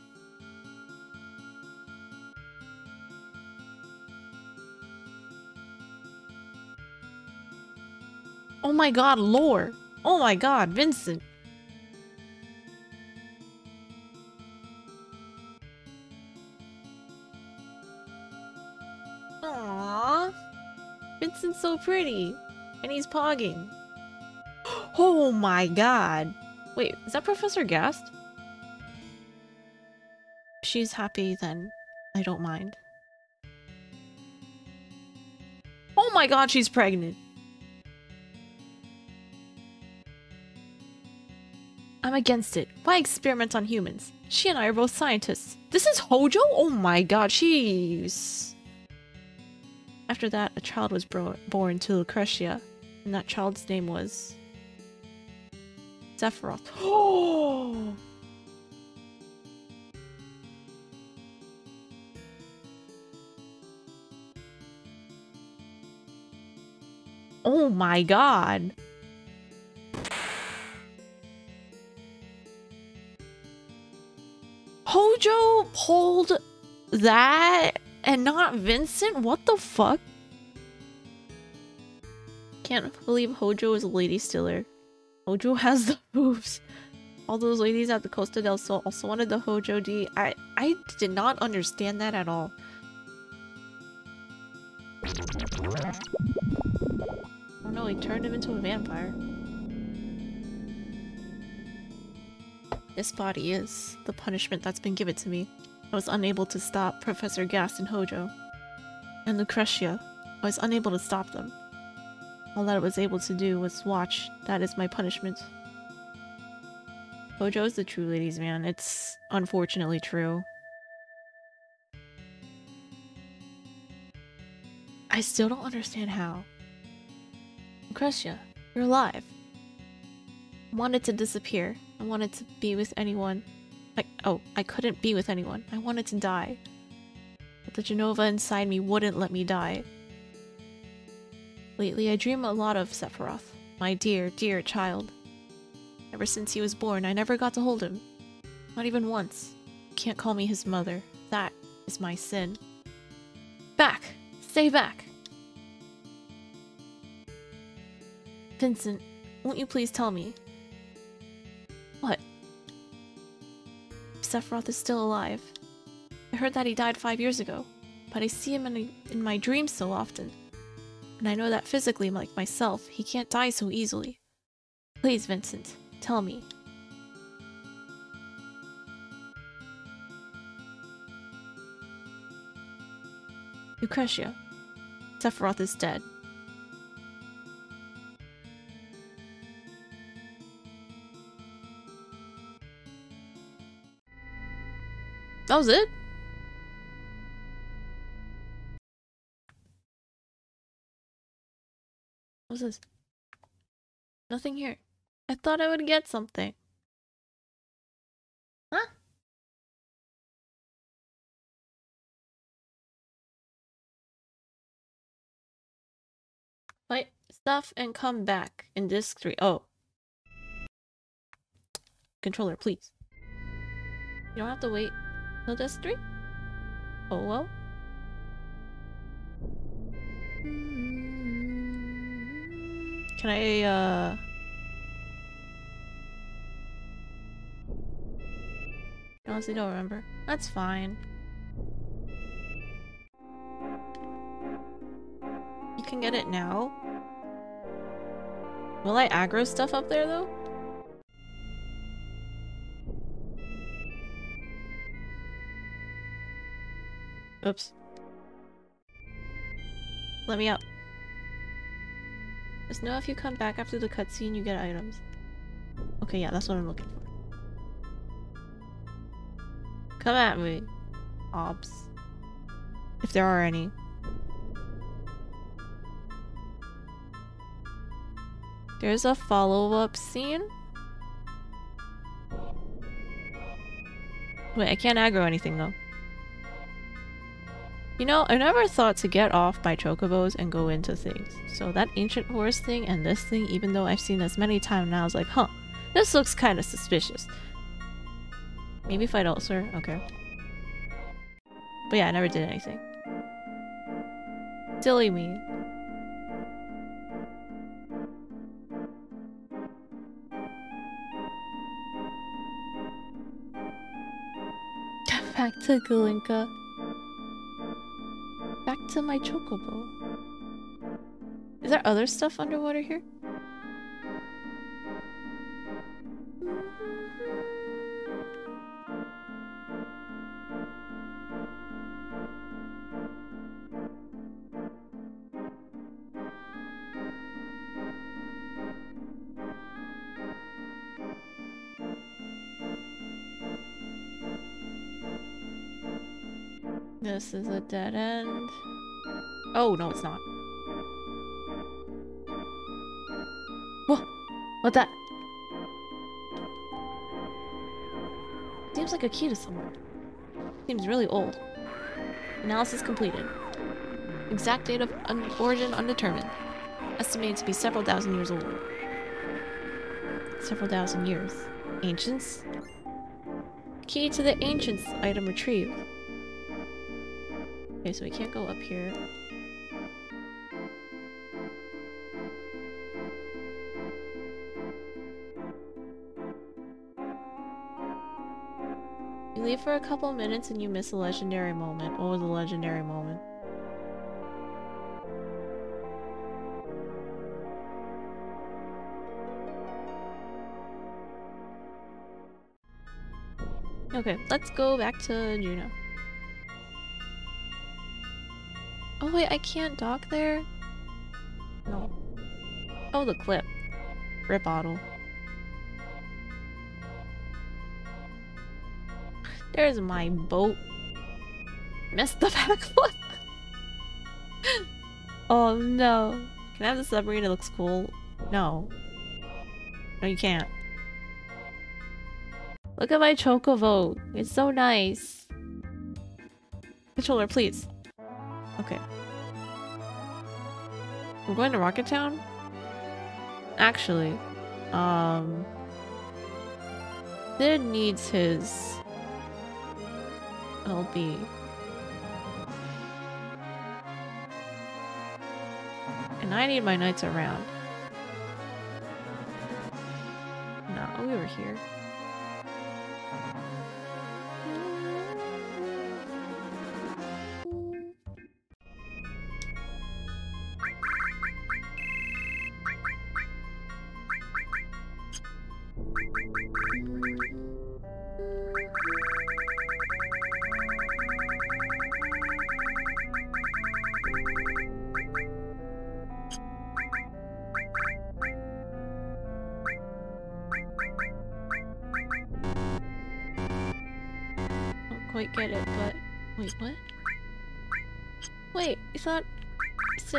Oh my god, lore! Oh my god, Vincent! Vincent's so pretty. And he's pogging. Oh my god. Wait, is that Professor Gast? She's happy then. I don't mind. Oh my god, she's pregnant. I'm against it. Why experiment on humans? She and I are both scientists. This is Hojo? Oh my god, she's... After that, a child was born to Lucretia, and that child's name was... Sephiroth. Oh! Oh my god. Hojo pulled that and not Vincent? What the fuck? Can't believe Hojo is a lady stealer. Hojo has the boobs. All those ladies at the Costa del Sol also wanted the Hojo D. I, I did not understand that at all. Oh no, he turned him into a vampire. This body is the punishment that's been given to me. I was unable to stop Professor Gast and Hojo. And Lucretia. I was unable to stop them. All that I was able to do was watch. That is my punishment. Hojo is the true ladies man. It's unfortunately true. I still don't understand how. Lucretia, you're alive. I wanted to disappear. I wanted to be with anyone. Like, oh, I couldn't be with anyone. I wanted to die. But the Genova inside me wouldn't let me die. Lately, I dream a lot of Sephiroth, my dear, dear child. Ever since he was born, I never got to hold him. Not even once. You can't call me his mother. That is my sin. Back! Stay back! Vincent, won't you please tell me? Sephiroth is still alive. I heard that he died five years ago, but I see him in, a, in my dreams so often. And I know that physically, like myself, he can't die so easily. Please, Vincent, tell me. Lucretia, Sephiroth is dead. That was it? What's this? Nothing here. I thought I would get something. Huh? Fight stuff and come back in disc 3. Oh. Controller, please. You don't have to wait no, there's three? Oh well. Can I, uh... I honestly don't remember. That's fine. You can get it now? Will I aggro stuff up there though? Oops. Let me up. Just know if you come back after the cutscene, you get items. Okay, yeah, that's what I'm looking for. Come at me, obs. If there are any. There's a follow-up scene? Wait, I can't aggro anything though. You know, I never thought to get off my chocobos and go into things. So that ancient horse thing and this thing, even though I've seen this many times now, I was like, huh, this looks kind of suspicious. Maybe fight Ulcer? Okay. But yeah, I never did anything. Silly me. Back to Gelnika to my chocobo. Is there other stuff underwater here? This is a dead end. Oh, no, it's not. Whoa! What that? Seems like a key to somewhere. Seems really old. Analysis completed. Exact date of un origin undetermined. Estimated to be several thousand years old. Several thousand years. Ancients? Key to the Ancients item retrieved. Okay, so we can't go up here. For a couple minutes and you miss a legendary moment. What was a legendary moment? Okay, let's go back to Juno. Oh wait, I can't dock there? No. Oh, the clip. Rip bottle. There's my boat. Missed the backflip. oh no. Can I have the submarine? It looks cool. No. No, you can't. Look at my chocobo. It's so nice. Controller, please. Okay. We're going to Rocket Town? Actually, um... Cid needs his LB. And I need my knights around. No, we were here.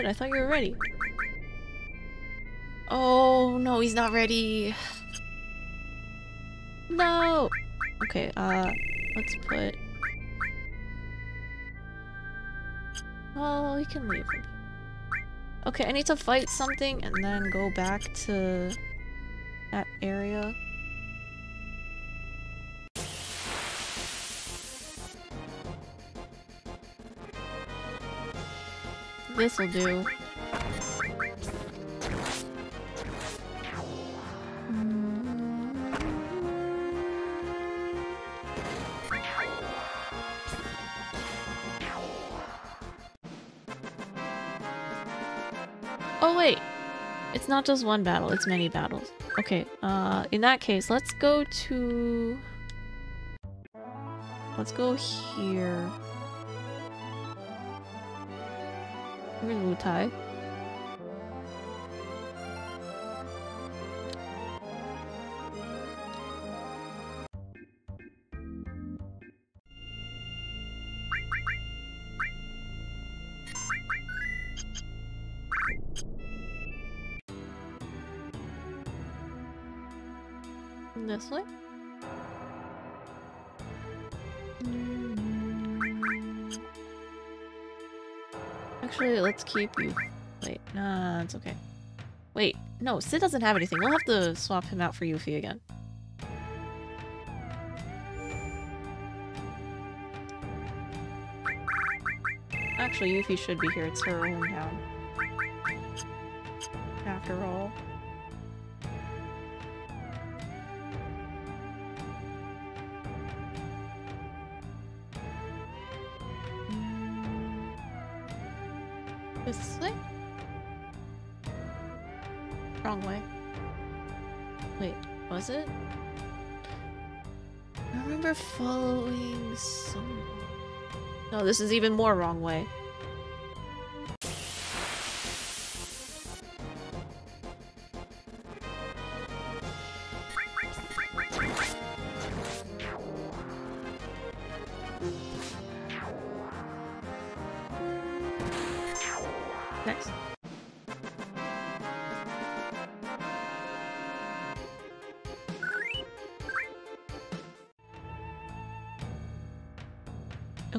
Cid, I thought you were ready. Oh, no, he's not ready. No! Okay, uh, let's put... Well, we can leave him. Okay, I need to fight something and then go back to This'll do. Oh wait! It's not just one battle, it's many battles. Okay, uh, in that case, let's go to... Let's go here. Where's Wutai? Keep you. Wait, nah, it's okay. Wait, no, Cid doesn't have anything. We'll have to swap him out for Yuffie again. Actually, Yuffie should be here. It's her hometown. After all. Following. No, this is even more wrong way.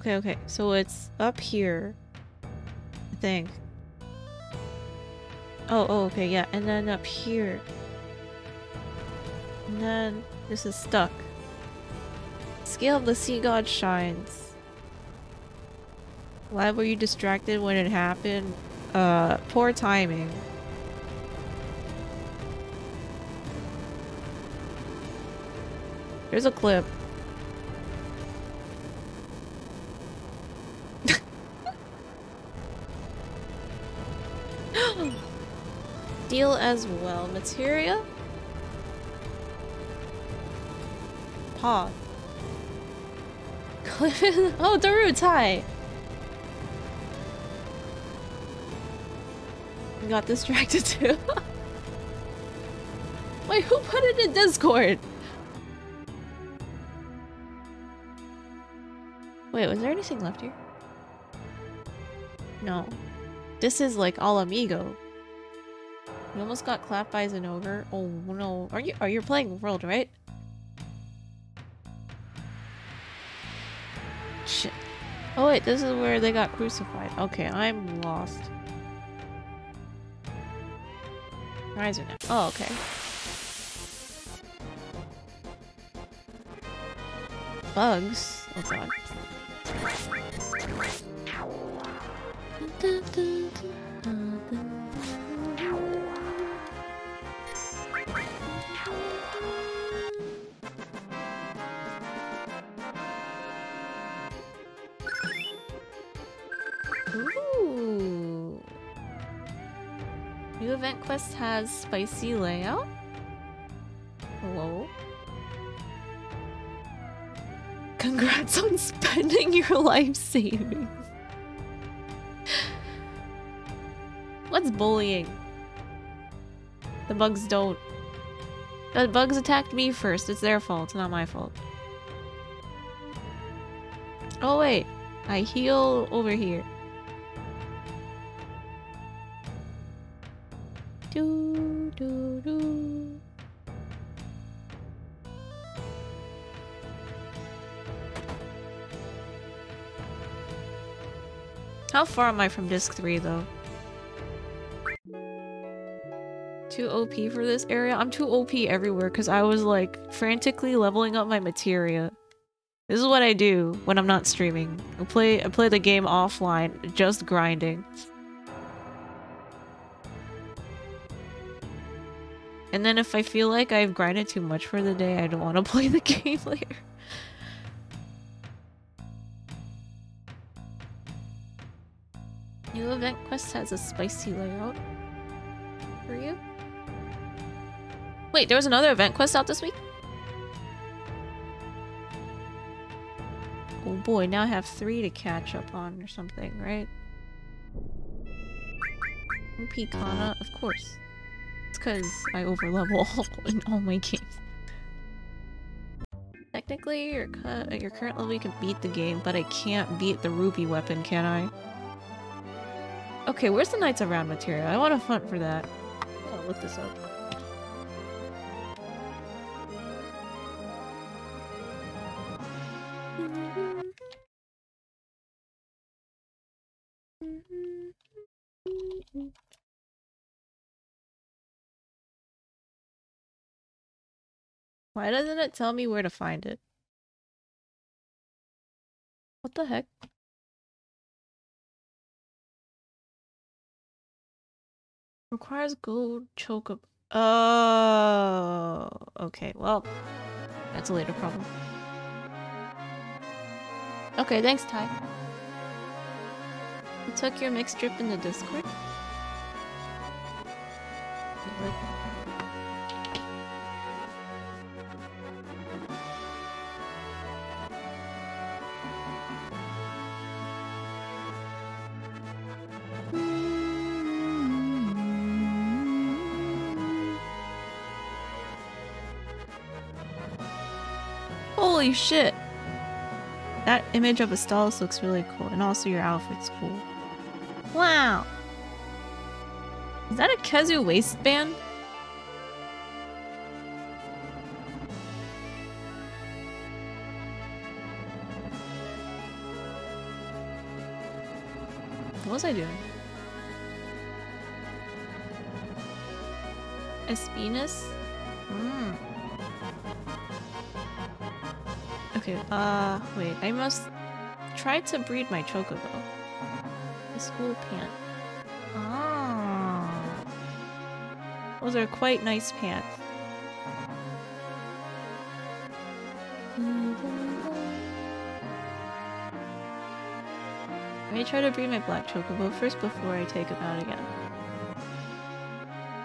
Okay, okay. So it's up here. I think. Oh, oh, okay, yeah. And then up here. And then this is stuck. Scale of the sea god shines. Why were you distracted when it happened? Uh, poor timing. There's a clip. Deal as well. Materia? Paw. oh, Daru, tie. Got distracted too. Wait, who put it in Discord? Wait, was there anything left here? No. This is like all amigo. You almost got clapped by an ogre. Oh no. Are you are you playing world, right? Shit. Oh wait, this is where they got crucified. Okay, I'm lost. Rise now. Oh, okay. Bugs? Oh god. Quest has spicy layout. Whoa. Congrats on spending your life savings. What's bullying? The bugs don't. The bugs attacked me first. It's their fault, not my fault. Oh wait, I heal over here. Do do do. How far am I from disc 3 though? Too OP for this area? I'm too OP everywhere because I was like frantically leveling up my materia. This is what I do when I'm not streaming. I play I play the game offline, just grinding. And then if I feel like I've grinded too much for the day, I don't want to play the game later. New event quest has a spicy layout. For you? Wait, there was another event quest out this week? Oh boy, now I have three to catch up on or something, right? OP uh-huh. of course. It's because I overlevel in all my games. Technically, your, your current level you can beat the game, but I can't beat the ruby weapon, can I? Okay, where's the Knights of Round materia? I want to hunt for that. I'll look this up. Why doesn't it tell me where to find it? What the heck? Requires gold choke Oh, okay. Well, that's a later problem. Okay, thanks, Ty. You took your mixed trip in the Discord? Holy shit! That image of Astalos looks really cool, and also your outfit's cool. Wow! Is that a Kezu waistband? What was I doing? Espinas? Hmm. Okay, uh, wait, I must try to breed my chocobo. The school pant. Ah. Those are quite nice pants. I try to breed my black chocobo first before I take him out again.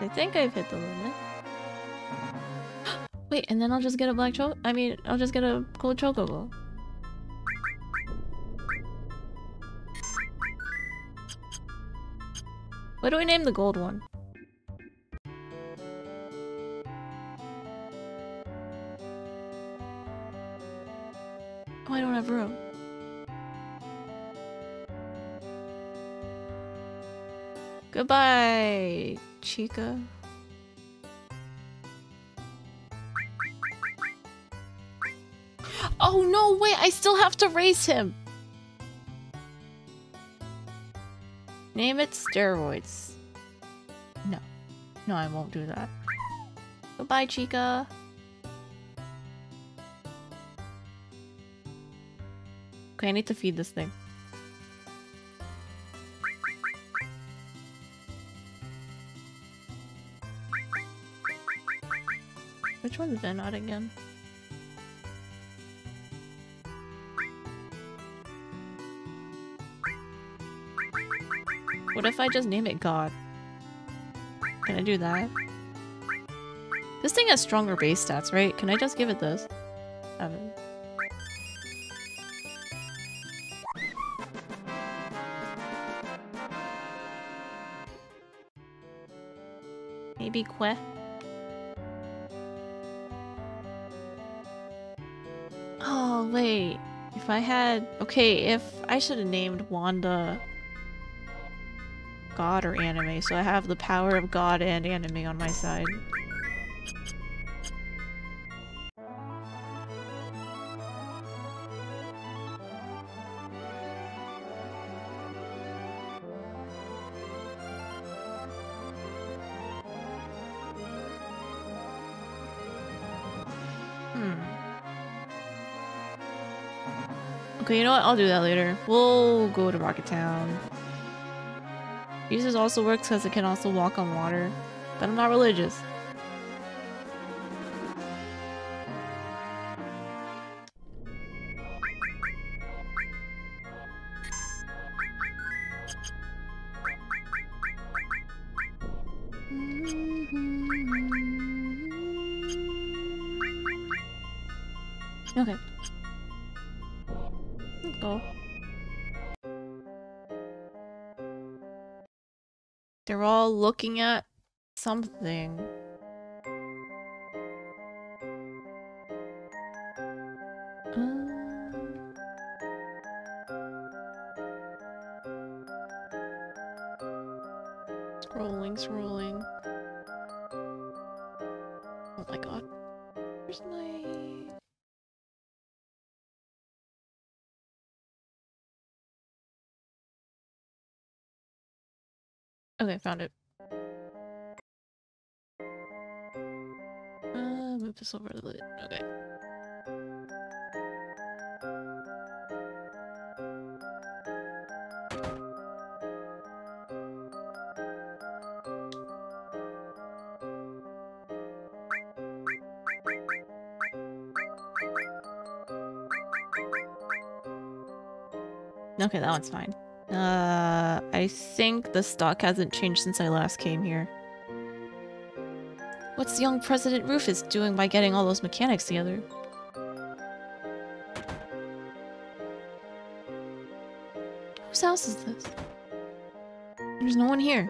I think I've hit the limit. Wait, and then I'll just get a black choco- I mean, I'll just get a gold chocobo. What do we name the gold one? Oh, I don't have room. Goodbye, Chica. Oh no, wait, I still have to raise him! Name it steroids. No. No, I won't do that. Goodbye, Chica. Okay, I need to feed this thing. Which one's again? What if I just name it God? Can I do that? This thing has stronger base stats, right? Can I just give it this? Maybe Que? Oh, wait. If I had... Okay, if I should have named Wanda God or anime, so I have the power of God and anime on my side. Hmm. Okay, you know what? I'll do that later. We'll go to Rocket Town. Jesus also works because it can also walk on water. But I'm not religious. Looking at something. Okay, that one's fine. Uh, I think the stock hasn't changed since I last came here. What's young President Rufus doing by getting all those mechanics together? Whose house is this? There's no one here.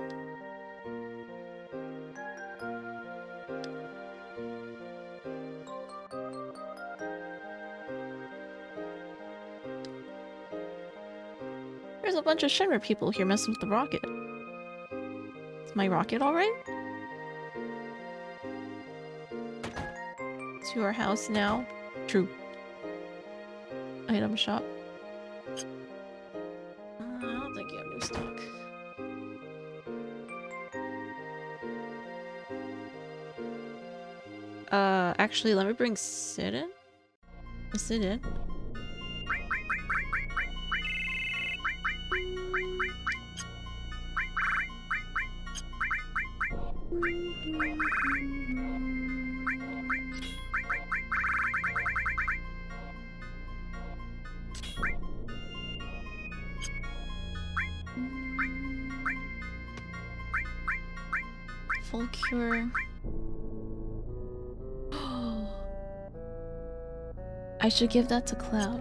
bunch of Shinra people here messing with the rocket. Is my rocket alright? To our house now. True. Item shop. Uh, I don't think you have new stock. Uh, actually, let me bring Cid in. Cid in? Should give that to Cloud.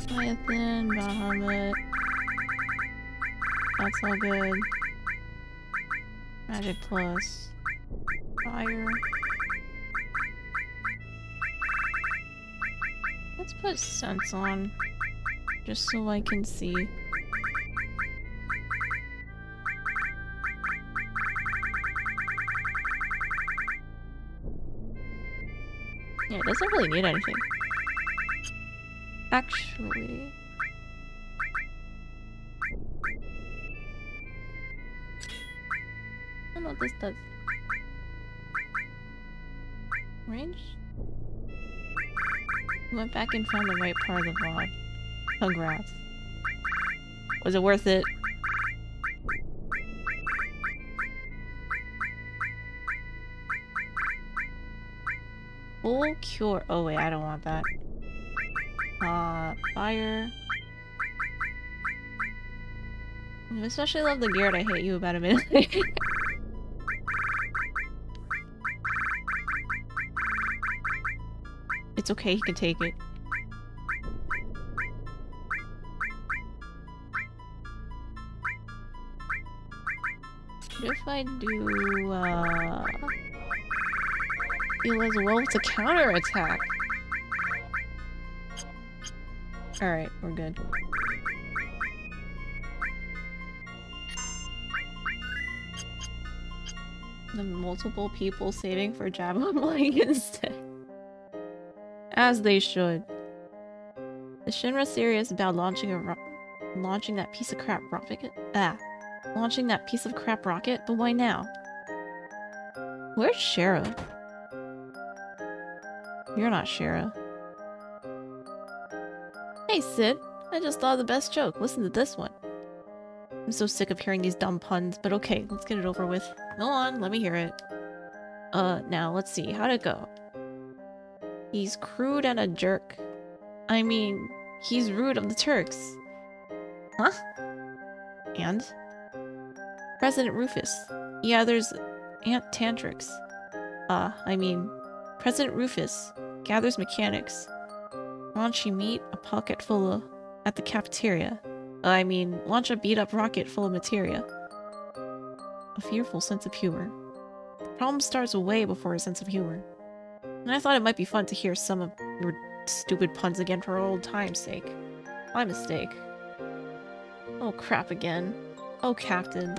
Leviathan, Bahamut. That's all good. Magic plus. Fire. Let's put sense on. Just so I can see. Really need anything. Actually... I don't know what this does. Range? Went back and found the right part of the VOD. Congrats. Was it worth it? Cure. Oh wait, I don't want that. Uh, fire. I especially love the Garrett I hate you about a minute it's okay, he can take it. What if I do, uh... As well with a counter attack? Alright, we're good. The multiple people saving for Javelin instead. As they should. The Shinra serious about launching a launching that piece of crap rocket? Ah, launching that piece of crap rocket? But why now? Where's Shera? You're not Shera. Hey, Cid. I just thought of the best joke. Listen to this one. I'm so sick of hearing these dumb puns, but okay, let's get it over with. Go on, let me hear it. Uh, now, let's see. How'd it go? He's crude and a jerk. I mean, he's rude of the Turks. Huh? And? President Rufus. Yeah, there's Aunt Tantrix. Ah, uh, I mean, President Rufus gathers mechanics Raunchy meat, a pocket full of... at the cafeteria. I mean, launch a beat-up rocket full of materia. A fearful sense of humor. The problem starts way before a sense of humor. And I thought it might be fun to hear some of your stupid puns again for old time's sake. My mistake. Oh crap again. Oh Captain.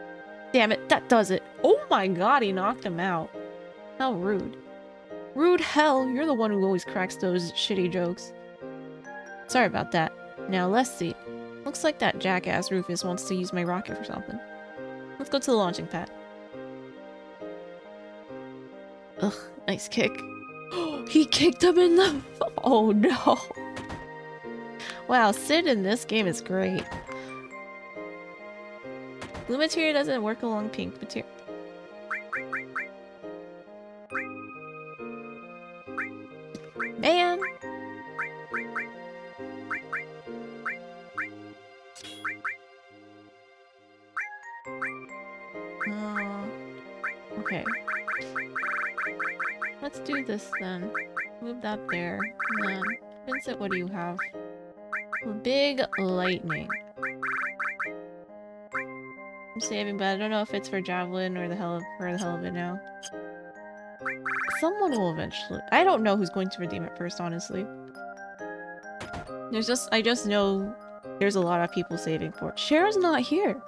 Damn it, that does it! Oh my god, he knocked him out. How rude. Rude hell, you're the one who always cracks those shitty jokes. Sorry about that. Now, let's see. Looks like that jackass Rufus wants to use my rocket for something. Let's go to the launching pad. Ugh, nice kick. he kicked him in the... Oh no. Wow, Cid in this game is great. Blue material doesn't work along pink materia. This then. Move that there. And then, Vincent, what do you have? Big lightning. I'm saving, but I don't know if it's for Javelin or the hell of, for the hell of it now. Someone will eventually. I don't know who's going to redeem it first, honestly. There's just, I just know there's a lot of people saving for it. Not here.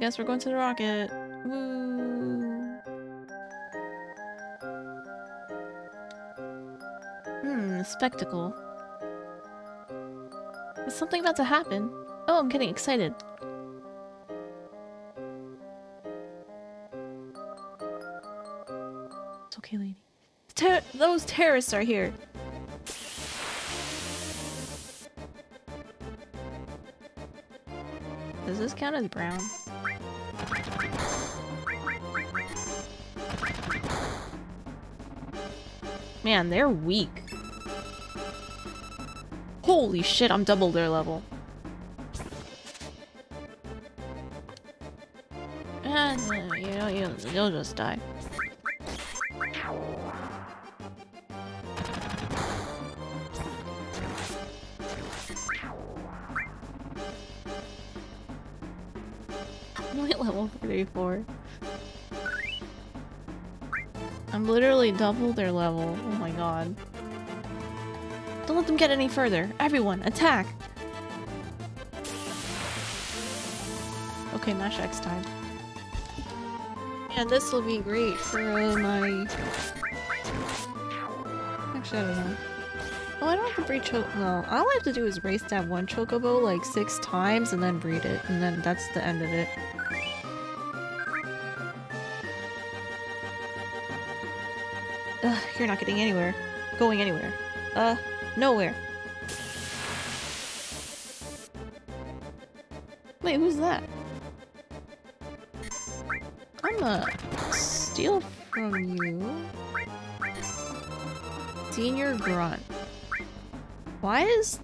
Guess we're going to the rocket. Woo! Hmm, spectacle. Is something about to happen? Oh, I'm getting excited. It's okay, lady. Ter those terrorists are here. Does this count as brown? Man, they're weak. Holy shit, I'm double their level. And, uh, you know, you'll, you'll just die. Double their level. Oh my god. Don't let them get any further. Everyone, attack! Okay, Mash X time. And this will be great for uh, my... Actually, I don't know. Oh, I don't have to breed choco. Well, all I have to do is race that one chocobo like six times and then breed it, and then that's the end of it. Not getting anywhere. Going anywhere. Uh, nowhere. Wait, who's that? I'm gonna steal from you. Senior Grunt. Why is...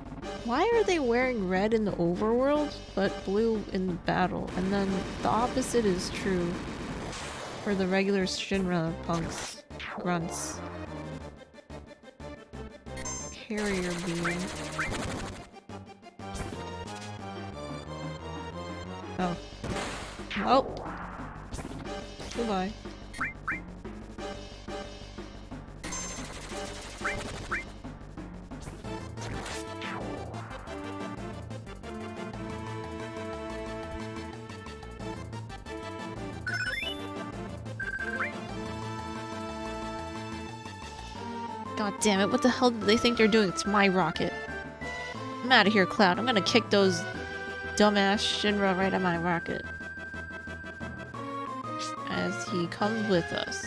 Why are they wearing red in the overworld, but blue in the battle? And then the opposite is true for the regular Shinra punks. Grunts. Carrier beam. Oh. Oh! Goodbye. Damn it, what the hell do they think they're doing? It's my rocket. I'm out of here, Cloud. I'm gonna kick those dumbass Shinra right at my rocket. As he comes with us.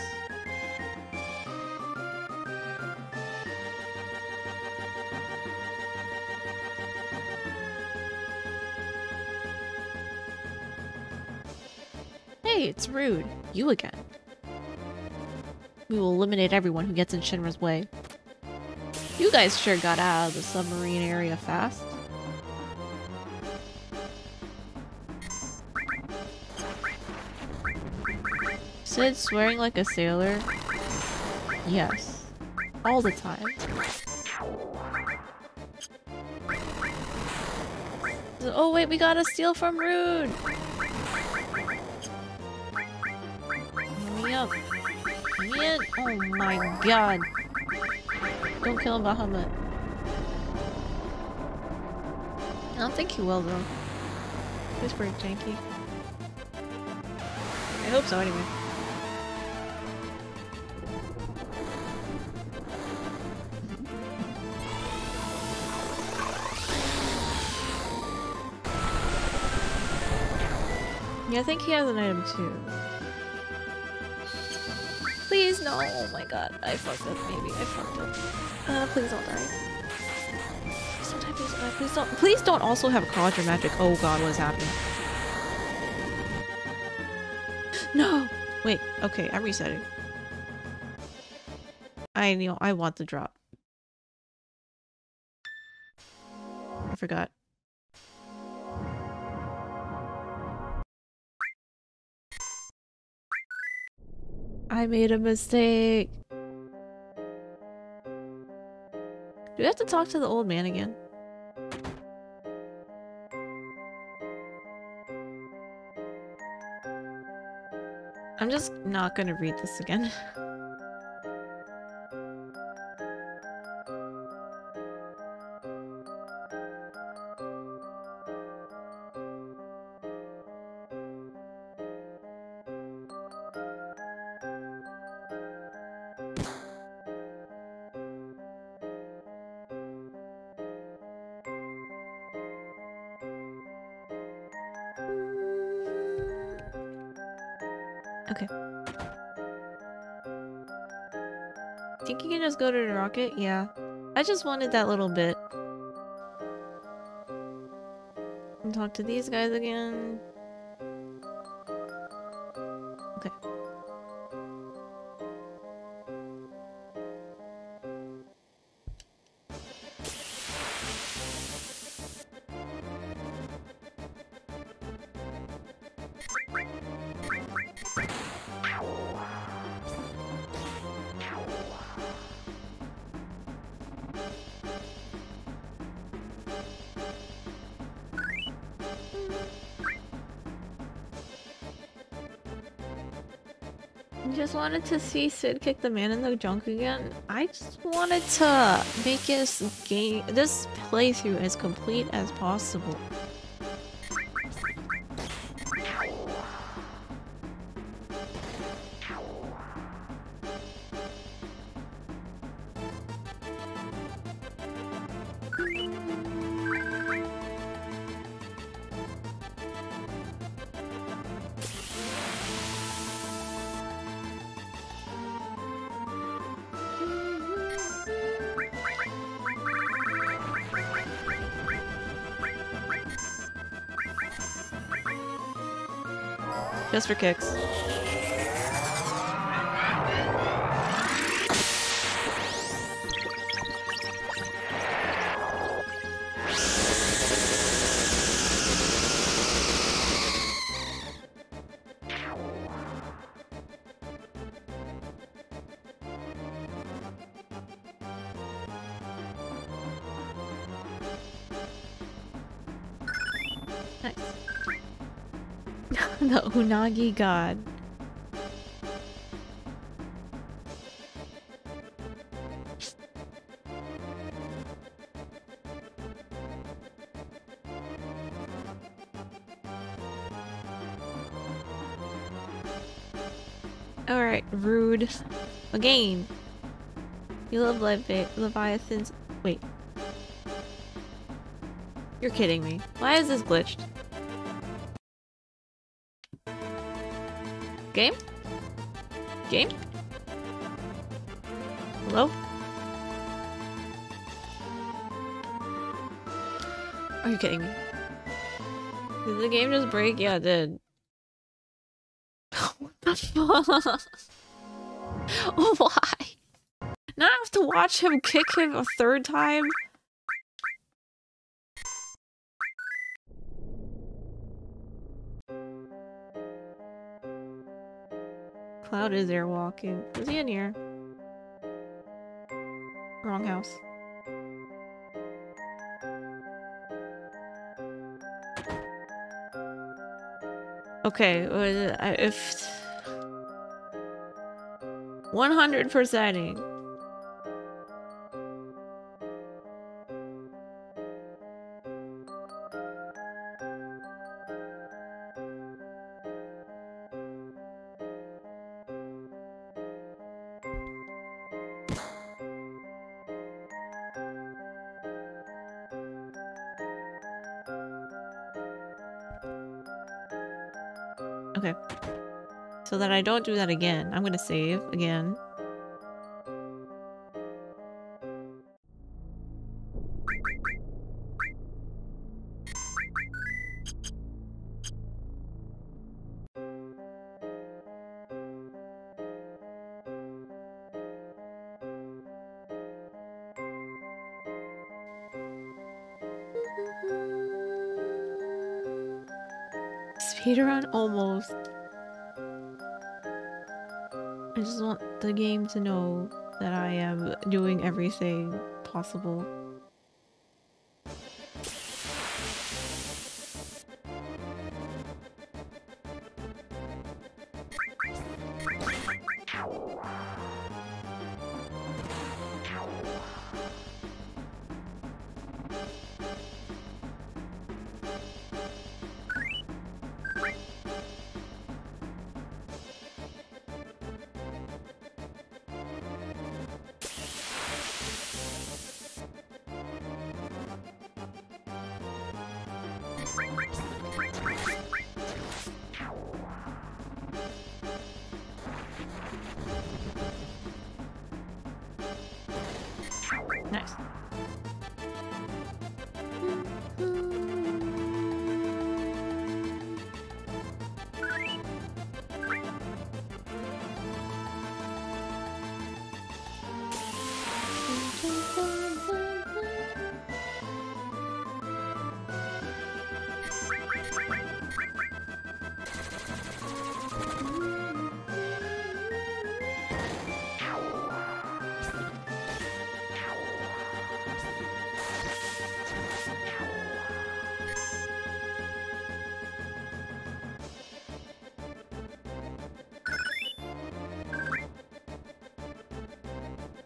Hey, it's Rude. You again. We will eliminate everyone who gets in Shinra's way. You guys sure got out of the submarine area fast. Cid swearing like a sailor? Yes. All the time. Oh wait, we gotta steal from Rude! Me up. Oh my god. Don't kill Bahamut. I don't think he will though. He's pretty tanky. I hope so anyway. Yeah, I think he has an item too. Please, no! Oh my god, I fucked up, maybe. I fucked up. Uh, please don't die. Please don't die, please don't die, please don't- Please don't also have Conjure Magic. Oh god, what is happening? No! Wait, okay, I'm resetting. I know, I want the drop. I forgot. I made a mistake. Do we have to talk to the old man again? I'm just not gonna read this again. rocket? Yeah. I just wanted that little bit. And talk to these guys again. Wanted to see Cid kick the man in the junk again. I just wanted to make this game, this playthrough as complete as possible. Just for kicks. Nice. the Unagi god. Alright, Rude. Again. You love Levi Leviathans. Wait. You're kidding me. Why is this glitched? Game? Game? Hello? Are you kidding me? Did the game just break? Yeah, it did. what the fuck? Why? Now I have to watch him kick him a third time? Is there walking. Is he in here? Wrong house. Okay, if... 100%ing. That I don't do that again, I'm gonna save again. To know that I am doing everything possible.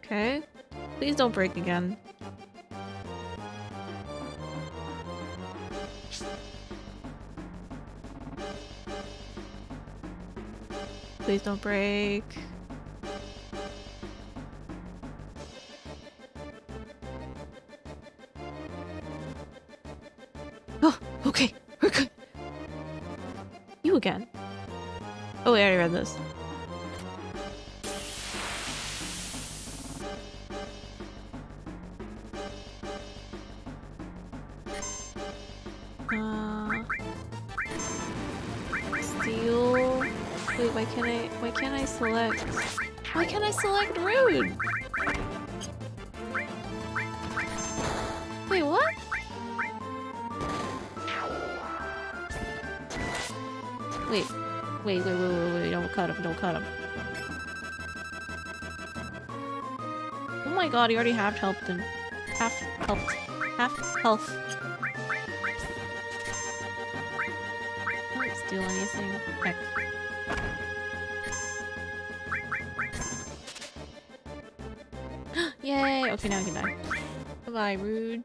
Okay. Please don't break again. Please don't break. Wait, wait, wait, wait, wait! Don't cut him! Don't cut him! Oh my god, he already half helped him. Half helped. Half health. Don't steal anything. Heck. Yay! Okay, now I can die. Bye-bye, Rude.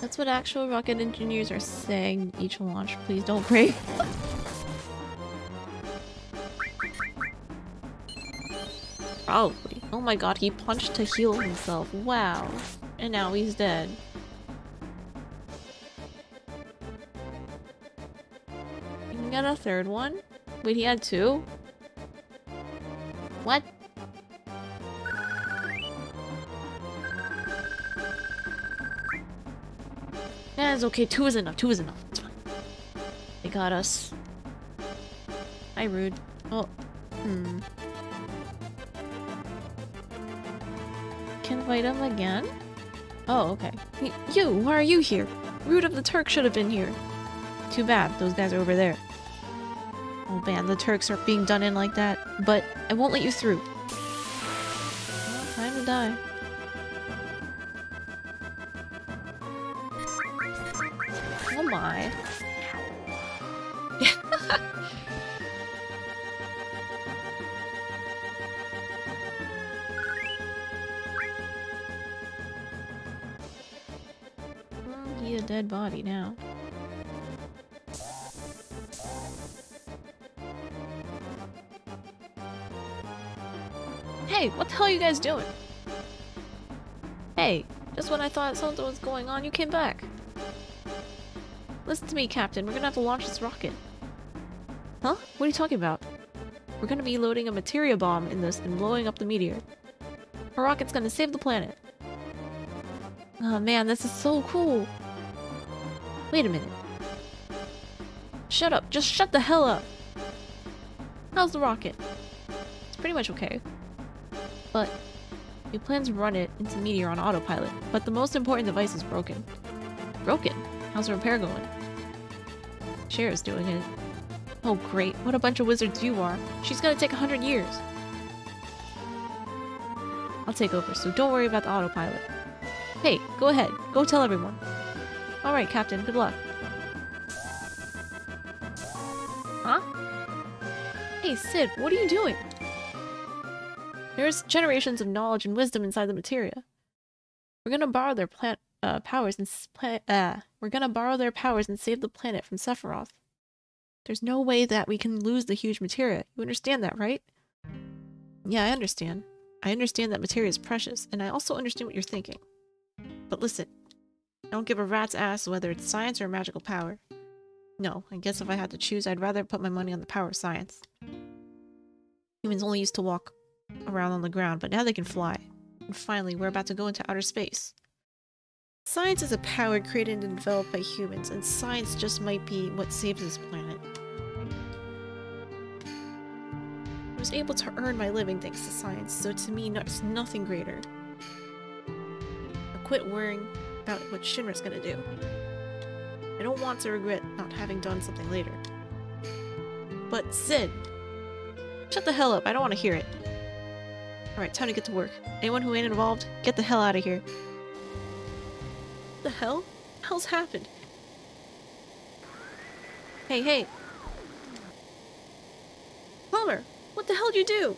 That's what actual rocket engineers are saying each launch. Please don't break. Probably. Oh my god, he punched to heal himself. Wow. And now he's dead. Can get a third one? Wait, he had two? What? Yeah, it's okay. Two is enough. Two is enough. It's fine. They got us. Hi, Rude. Oh. Hmm. Fight him again? Oh, okay. Y you, why are you here? Root of the Turk should have been here. Too bad, those guys are over there. Oh man, the Turks are being done in like that, but I won't let you through. Well, time to die. Guys doing? Hey, just when I thought something was going on, you came back. Listen to me, Captain. We're gonna have to launch this rocket. Huh? What are you talking about? We're gonna be loading a materia bomb in this and blowing up the meteor. Our rocket's gonna save the planet. Oh man, this is so cool. Wait a minute. Shut up. Just shut the hell up. How's the rocket? It's pretty much okay. But we plan to run it into Meteor on autopilot, but the most important device is broken. Broken? How's the repair going? Shera's doing it. Oh great, what a bunch of wizards you are. She's gonna take a hundred years. I'll take over, so don't worry about the autopilot. Hey, go ahead. Go tell everyone. Alright, Captain, good luck. Huh? Hey, Cid, what are you doing? There's generations of knowledge and wisdom inside the materia. We're gonna borrow their plant uh, powers and uh, we're gonna borrow their powers and save the planet from Sephiroth. There's no way that we can lose the huge materia. You understand that, right? Yeah, I understand. I understand that materia is precious, and I also understand what you're thinking. But listen, I don't give a rat's ass whether it's science or magical power. No, I guess if I had to choose, I'd rather put my money on the power of science. Humans only used to walk around on the ground, but now they can fly. And finally, we're about to go into outer space. Science is a power created and developed by humans, and science just might be what saves this planet. I was able to earn my living thanks to science, so to me, there's nothing greater. I'll quit worrying about what Shinra's gonna do. I don't want to regret not having done something later. But Cid! Shut the hell up, I don't want to hear it. Alright, time to get to work. Anyone who ain't involved, get the hell out of here. The hell? The hell's happened? Hey, hey! Palmer! What the hell did you do?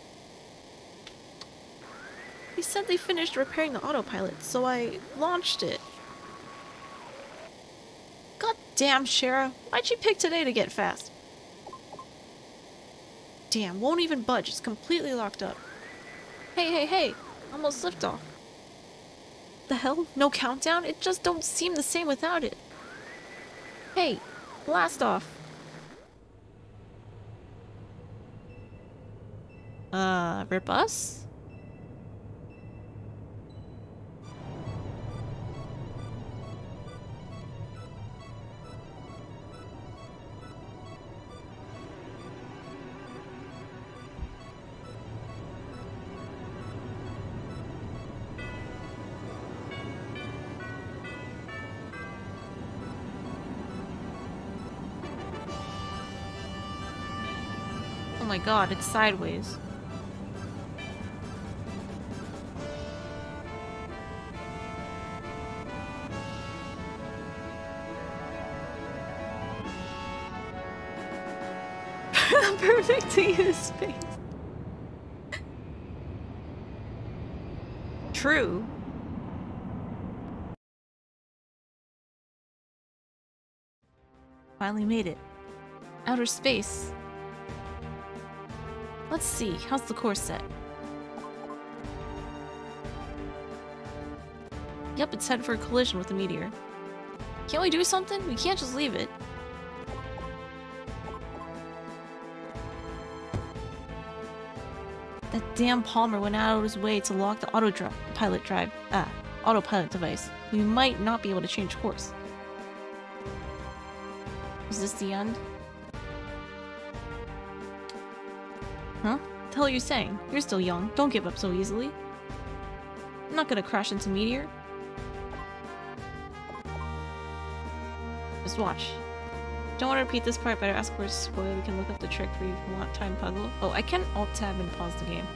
He said they finished repairing the autopilot, so I launched it. God damn, Shera. Why'd you pick today to get fast? Damn, won't even budge. It's completely locked up. Hey, hey, hey. Almost liftoff. The hell? No countdown? It just don't seem the same without it. Hey, blast off. Uh, rip us? God, it's sideways. Perfect to use space. True. Finally made it. Outer space. Let's see, how's the course set? Yep, it's headed for a collision with a meteor. Can't we do something? We can't just leave it. That damn Palmer went out of his way to lock the autopilot drive, ah, autopilot device. We might not be able to change course. Is this the end? The hell are you saying? You're still young. Don't give up so easily. I'm not gonna crash into meteor. Just watch. Don't want to repeat this part, better ask for a spoiler. We can look up the trick for you if you want time puzzle. Oh, I can alt tab and pause the game.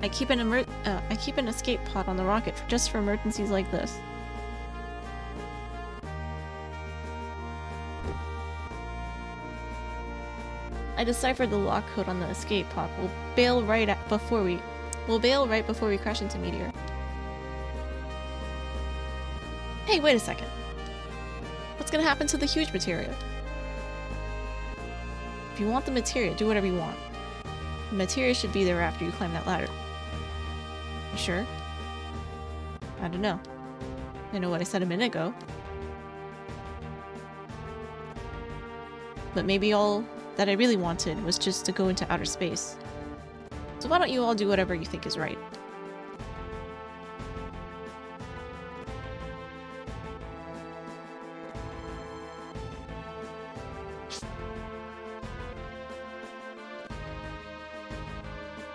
I keep an emer uh, I keep an escape pod on the rocket for, just for emergencies like this. I deciphered the lock code on the escape pod. We'll bail right before we we'll bail right before we crash into meteor. Hey, wait a second. What's gonna happen to the huge materia? If you want the materia, do whatever you want. The materia should be there after you climb that ladder. You sure? I don't know. I know what I said a minute ago. But maybe all that I really wanted was just to go into outer space. So why don't you all do whatever you think is right?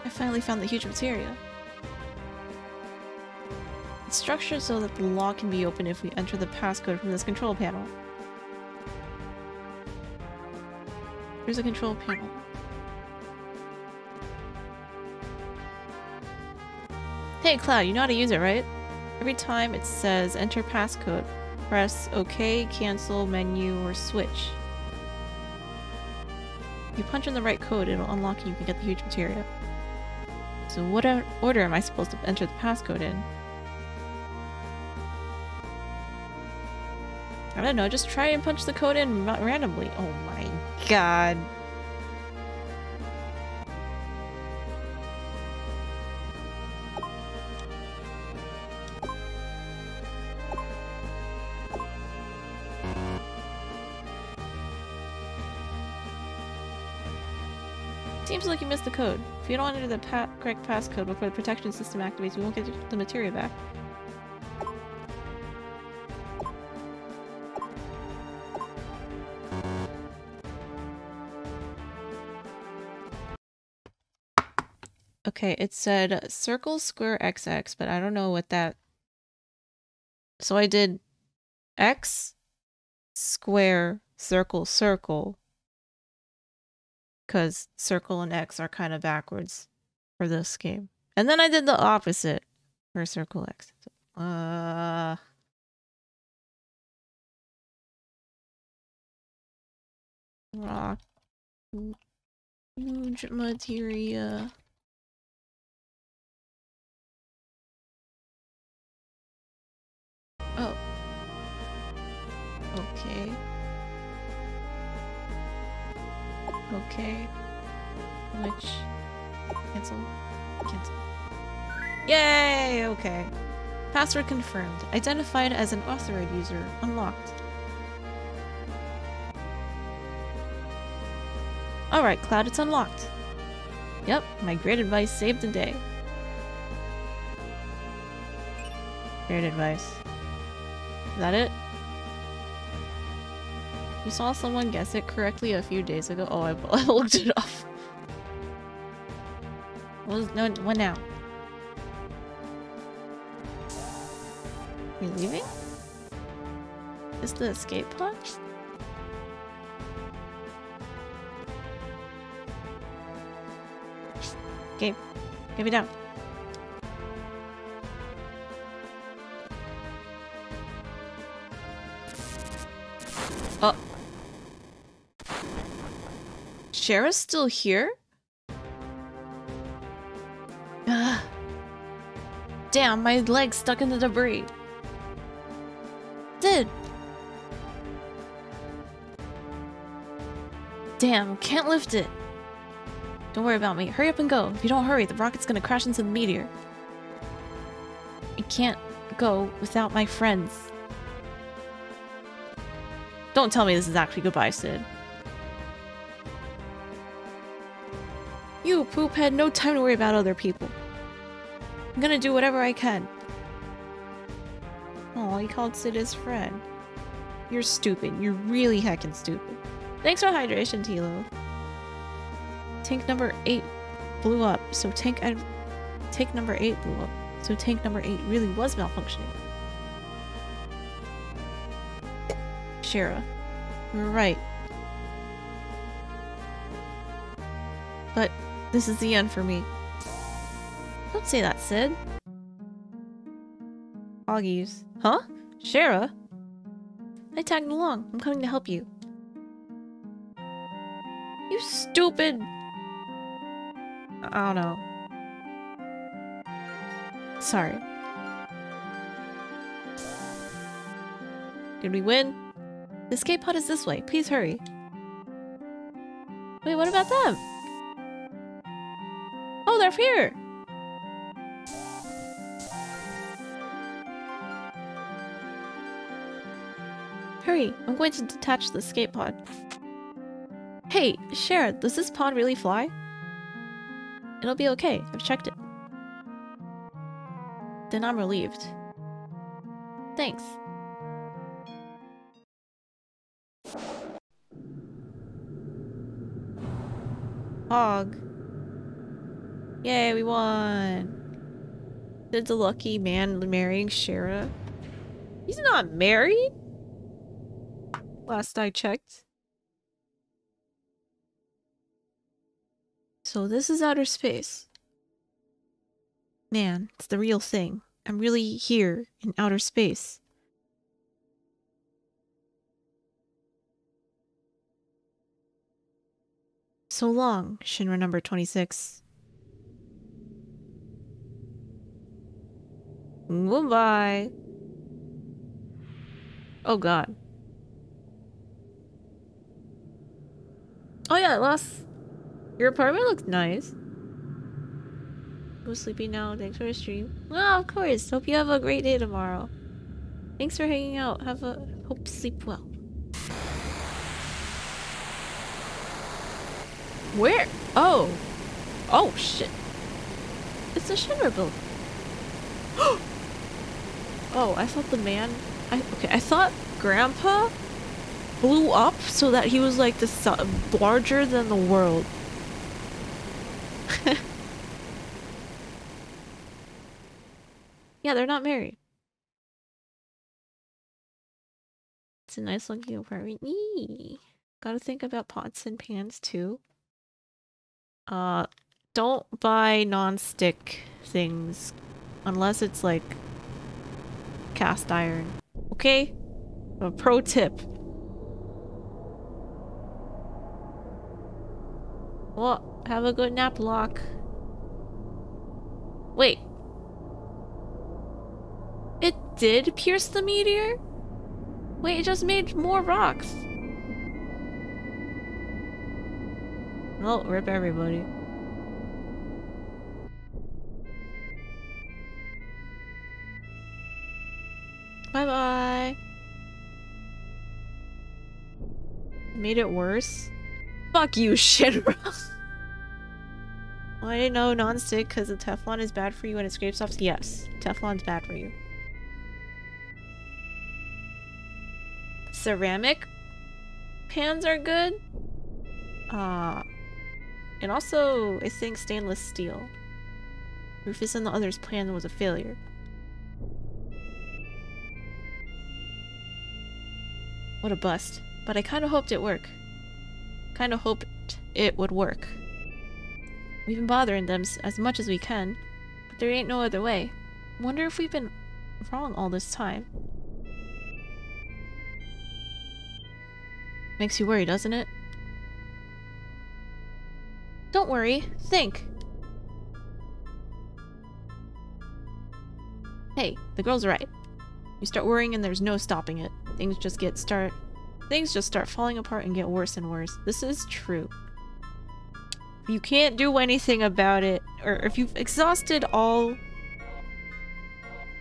I finally found the huge materia. It's structured so that the lock can be opened if we enter the passcode from this control panel. A control panel. Hey Cloud, you know how to use it, right? Every time it says enter passcode, press OK, cancel, menu, or switch. If you punch in the right code, it'll unlock and you can get the huge materia. So what order am I supposed to enter the passcode in? I don't know, just try and punch the code in randomly. Oh my god. Seems like you missed the code. If you don't enter the pa correct passcode before the protection system activates, you won't get the material back. Okay, it said circle square XX, but I don't know what that... So I did X, square, circle, circle. Because circle and X are kind of backwards for this game. And then I did the opposite for circle X. Uh... Rock. Huge materia. Oh. Okay. Okay. Which... Cancel. Cancel. Yay! Okay. Password confirmed. Identified as an authorized user. Unlocked. Alright, Cloud, it's unlocked. Yep, my great advice saved the day. Great advice. Is that it? You saw someone guess it correctly a few days ago. Oh, I, I looked it off. What was, no, what now? We leaving? Is the escape pod? Okay, give me down. Oh. Shera's still here? Ugh. Damn, my leg's stuck in the debris. Did. Damn, can't lift it. Don't worry about me. Hurry up and go. If you don't hurry, the rocket's gonna crash into the meteor. I can't go without my friends. Don't tell me this is actually goodbye, Cid. You, poop, had no time to worry about other people. I'm gonna do whatever I can. Oh, he called Cid his friend. You're stupid. You're really heckin' stupid. Thanks for hydration, Tilo. Tank number 8 blew up, so tank tank number 8 blew up. So tank number 8 really was malfunctioning. Shera. We were right. But this is the end for me. Don't say that, Cid. Oggies. Huh? Shera? I tagged along. I'm coming to help you. You stupid... Oh, I don't know. Sorry. Did we win? The escape pod is this way. Please hurry. Wait, what about them? Oh, they're here! Hurry, I'm going to detach the escape pod. Hey, Shera, does this pod really fly? It'll be okay, I've checked it. Then I'm relieved. Thanks. Hog. Yay, we won! Did the lucky man marrying Shera? He's not married? Last I checked. So this is outer space. Man, it's the real thing. I'm really here in outer space. So long, Shinra number 26. Goodbye. Oh god. Oh yeah, lost your apartment looks nice. Go sleepy now. Thanks for the stream. Well, of course. Hope you have a great day tomorrow. Thanks for hanging out. Have a hope sleep well. Where? Oh. Oh shit. It's a Shinra building. oh, I thought the man I okay, I thought grandpa blew up so that he was like the larger than the world. yeah, they're not married. It's a nice looking apartment. Eee. Gotta think about pots and pans too. Uh, don't buy non-stick things unless it's like cast iron. Okay? A pro tip. Well, have a good nap, Locke. Wait. It did pierce the meteor? Wait, it just made more rocks. Well, rip everybody. Bye bye. Made it worse? Fuck you, Shinra. well, I didn't know non-stick because the Teflon is bad for you and it scrapes off. Yes, Teflon's bad for you. Ceramic pans are good. Uh, and also, I think stainless steel. Rufus and the others' plan was a failure. What a bust. But I kinda hoped it work. Kinda hoped it would work. We've been bothering them as much as we can, but there ain't no other way. Wonder if we've been wrong all this time. Makes you worry, doesn't it? Don't worry. Think. Hey, the girl's are right. You start worrying and there's no stopping it. Things just get start things just start falling apart and get worse and worse. This is true. You can't do anything about it, or if you've exhausted all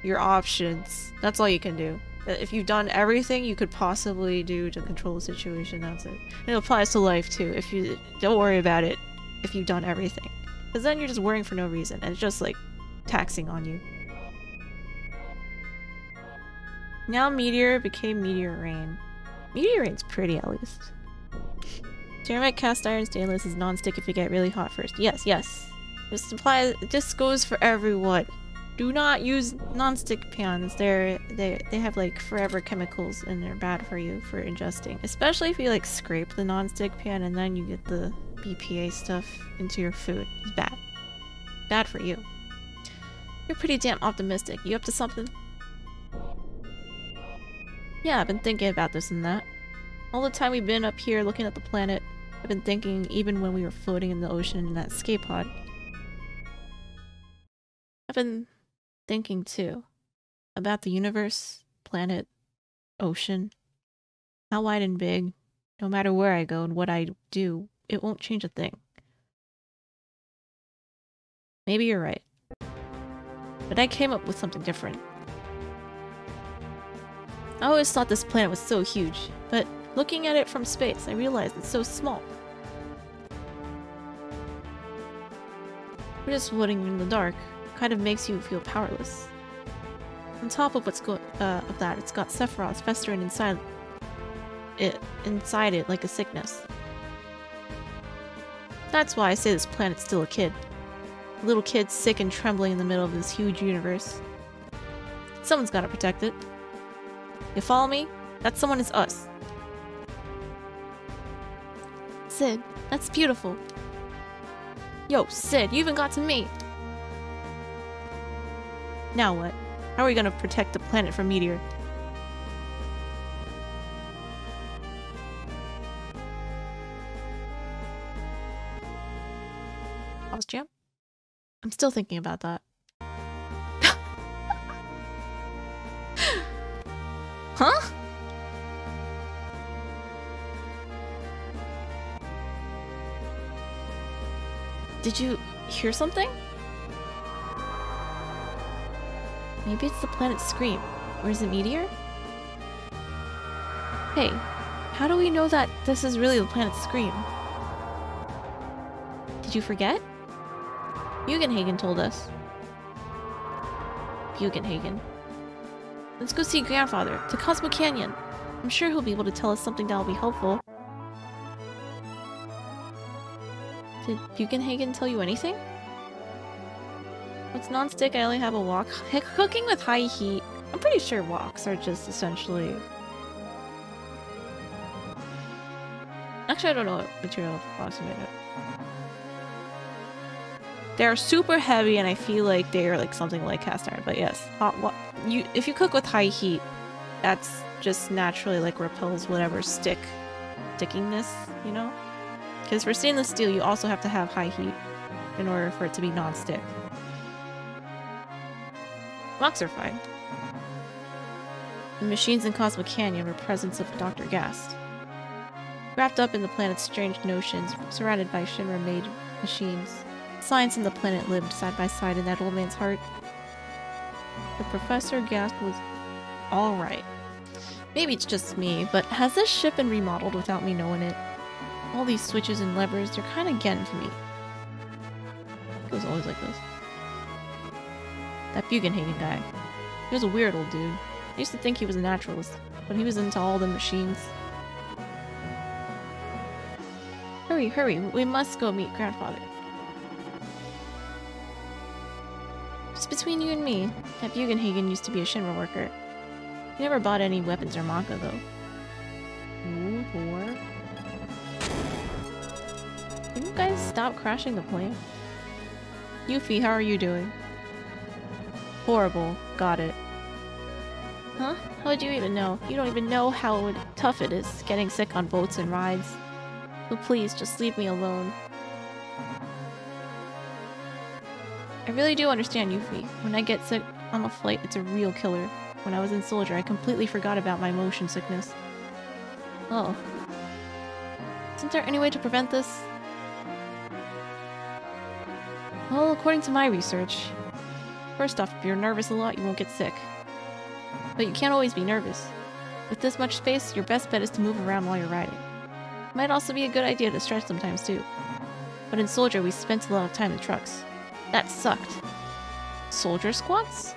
your options, that's all you can do. Uh, if you've done everything you could possibly do to control the situation, that's it. It applies to life too. If you don't worry about it, if you've done everything. Because then you're just worrying for no reason, and it's just like taxing on you. Now Meteor became Meteor Rain. Meteor Rain's pretty at least. Ceramic cast iron stainless is non-stick if you get really hot first. Yes, yes. This applies this goes for everyone. Do not use non-stick pans. They're they they have like forever chemicals and they're bad for you for ingesting. Especially if you like scrape the non-stick pan and then you get the BPA stuff into your food. is bad. Bad for you. You're pretty damn optimistic. You up to something? Yeah, I've been thinking about this and that. All the time we've been up here looking at the planet, I've been thinking even when we were floating in the ocean in that escape pod. I've been thinking too about the universe, planet, ocean. How wide and big, no matter where I go and what I do, it won't change a thing. Maybe you're right. But I came up with something different. I always thought this planet was so huge, but looking at it from space, I realized it's so small. We're just floating in the dark. Kind of makes you feel powerless. On top of what's go uh, of that, it's got Sephiroth festering inside it, inside it like a sickness. That's why I say this planet's still a kid. A little kid sick and trembling in the middle of this huge universe. Someone's gotta protect it. You follow me? That someone is us. Cid, that's beautiful. Yo, Cid, you even got to me. Now what? How are we gonna protect the planet from Meteor? I'm still thinking about that. Huh? Did you hear something? Maybe it's the planet Scream. Or is it Meteor? Hey, how do we know that this is really the planet Scream? Did you forget? Bugenhagen told us. Bugenhagen. Let's go see Grandfather, to Cosmo Canyon. I'm sure he'll be able to tell us something that'll be helpful. Did Bugenhagen tell you anything? What's non-stick? I only have a wok. Cooking with high heat. I'm pretty sure woks are just essentially... Actually, I don't know what material woks are made of. They're super heavy and I feel like they're like something like cast iron, but yes, uh, hot you if you cook with high heat, that's just naturally like repels whatever stick stickiness, you know? Because for stainless steel, you also have to have high heat in order for it to be non-stick. Woks are fine. The machines in Cosmo Canyon were presence of Dr. Gast. Wrapped up in the planet's strange notions, surrounded by Shinra-made machines, science and the planet lived side by side in that old man's heart. The Professor Gast was alright. Maybe it's just me, but has this ship been remodeled without me knowing it? All these switches and levers, they're kinda getting to me. It was always like this. That Bugenhagen guy. He was a weird old dude. I used to think he was a naturalist, but he was into all the machines. Hurry, hurry, we must go meet grandfather. Between you and me, that Bugenhagen used to be a Shinra worker. He never bought any weapons or manga, though. Ooh, war. Can you guys stop crashing the plane? Yuffie, how are you doing? Horrible. Got it. Huh? How would you even know? You don't even know how tough it is getting sick on boats and rides. So please, just leave me alone. I really do understand Yuffie. When I get sick on a flight, it's a real killer. When I was in Soldier, I completely forgot about my motion sickness. Oh. Isn't there any way to prevent this? Well, according to my research, first off, if you're nervous a lot, you won't get sick. But you can't always be nervous. With this much space, your best bet is to move around while you're riding. Might also be a good idea to stretch sometimes too. But in Soldier, we spent a lot of time in trucks. That sucked. Soldier squats?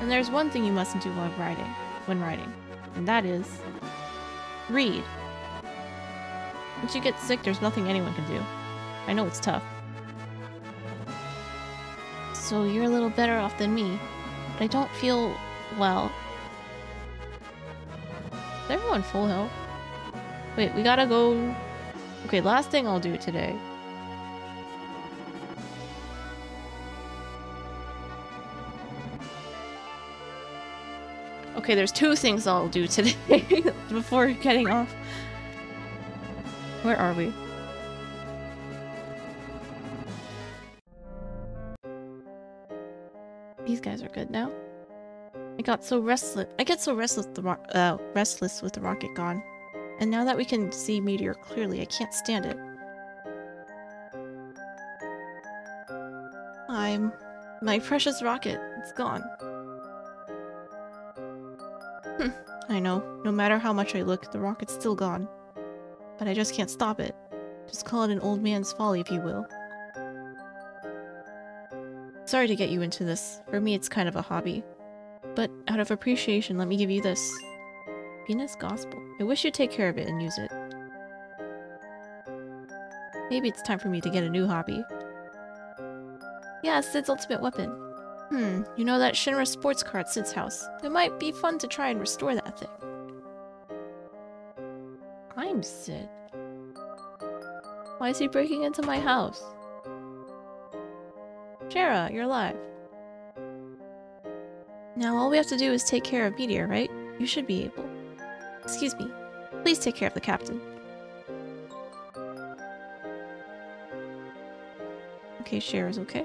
And there's one thing you mustn't do while riding, when riding, and that is read. Once you get sick, there's nothing anyone can do. I know it's tough, so you're a little better off than me. But I don't feel well. Is everyone full health? Wait, we gotta go... Okay, last thing I'll do today. Okay, there's two things I'll do today before getting off. Where are we? These guys are good now. I got so restless. I get so restless the uh, restless with the rocket gone. And now that we can see Meteor clearly, I can't stand it. I'm... My precious rocket. It's gone. I know. No matter how much I look, the rocket's still gone. But I just can't stop it. Just call it an old man's folly, if you will. Sorry to get you into this. For me, it's kind of a hobby. But out of appreciation, let me give you this. Venus Gospel. I wish you'd take care of it and use it. Maybe it's time for me to get a new hobby. Yeah, Cid's ultimate weapon. Hmm, you know that Shinra sports car at Cid's house. It might be fun to try and restore that thing. I'm Cid. Why is he breaking into my house? Shera, you're alive. Now all we have to do is take care of Meteor, right? You should be able. Excuse me. Please take care of the captain. Okay, Shera's okay.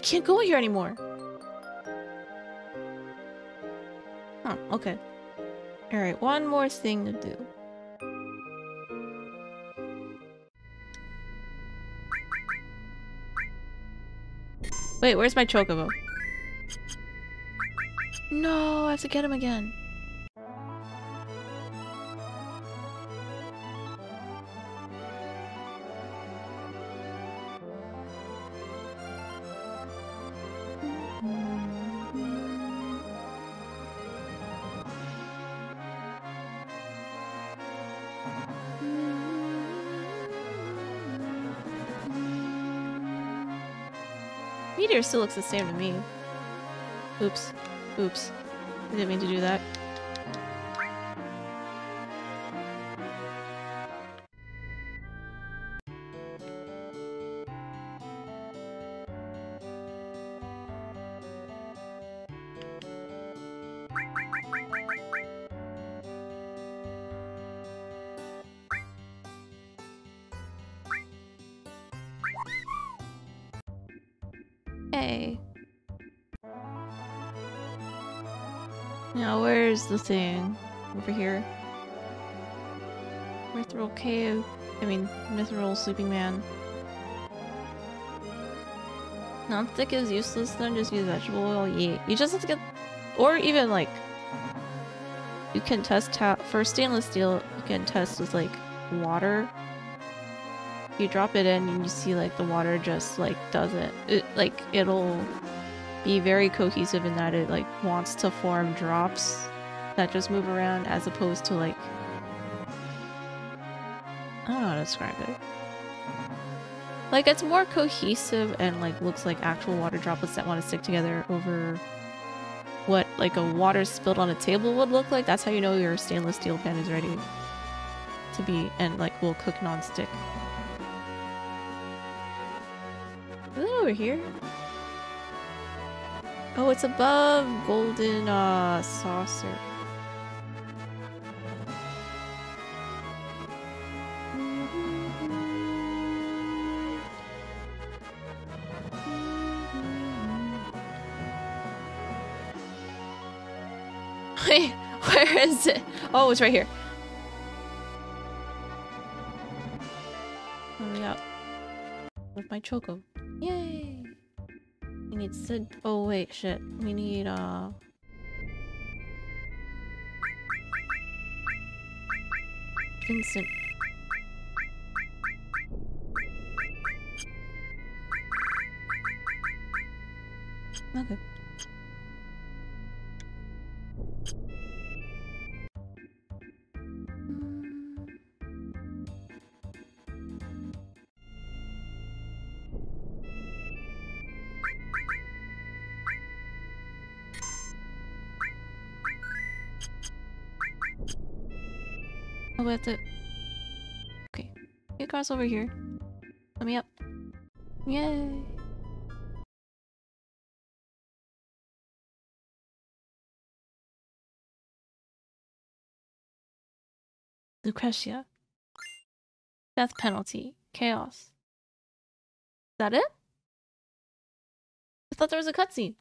I can't go here anymore! Huh, okay. Alright, one more thing to do. Wait, where's my chocobo? No, I have to get him again. Meteor still looks the same to me. Oops. Oops. I didn't mean to do that. The thing? Over here. Mithril Cave. I mean, Mithril Sleeping Man. Non-stick is useless then, just use vegetable oil? Yeah. You just have to get... Or even, like... You can test. For stainless steel, you can test with, like, water. You drop it in and you see, like, the water just, like, doesn't... It, like, it'll be very cohesive in that it, like, wants to form drops that just move around as opposed to, like... I don't know how to describe it. Like, it's more cohesive and, like, looks like actual water droplets that want to stick together over what, like, a water spilled on a table would look like. That's how you know your stainless steel pan is ready to be, and, like, will cook non-stick. Is it over here? Oh, it's above golden, uh, saucer. Oh, it's right here. Hurry up. With my choco. Yay! We need Cid. Oh, wait, shit. We need, uh. Vincent. Over here. Let me up. Yay! Lucrecia. Death penalty. Chaos. Is that it? I thought there was a cutscene.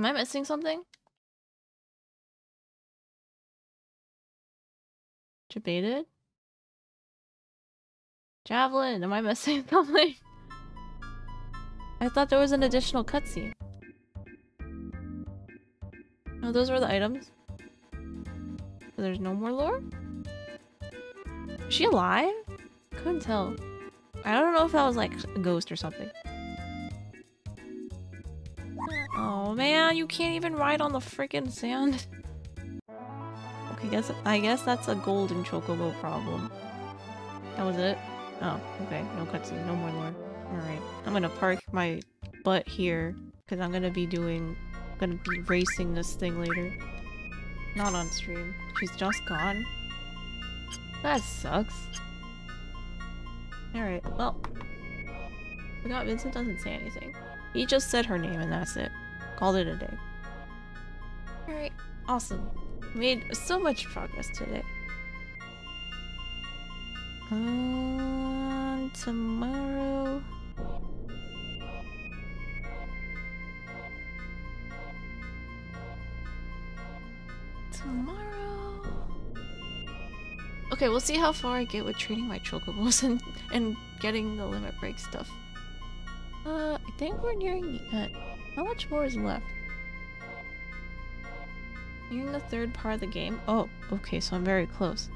Am I missing something? Debated? Javelin, am I missing something? I thought there was an additional cutscene. No, those were the items. So there's no more lore? Is she alive? Couldn't tell. I don't know if that was like a ghost or something. Oh man, you can't even ride on the freaking sand. Okay, guess I guess that's a golden chocobo problem. That was it? Oh, okay. No cutscene, no more lore. Alright. I'm gonna park my butt here, because I'm gonna be doing... gonna be racing this thing later. Not on stream. She's just gone? That sucks. Alright, well. Forgot Vincent doesn't say anything. He just said her name and that's it. Called it a day. Alright, awesome. Made so much progress today. Um, tomorrow... Tomorrow... Okay, we'll see how far I get with trading my chocobos and, and getting the limit break stuff. Uh, I think we're nearing the end. How much more is left? In the third part of the game? Oh, okay, so I'm very close.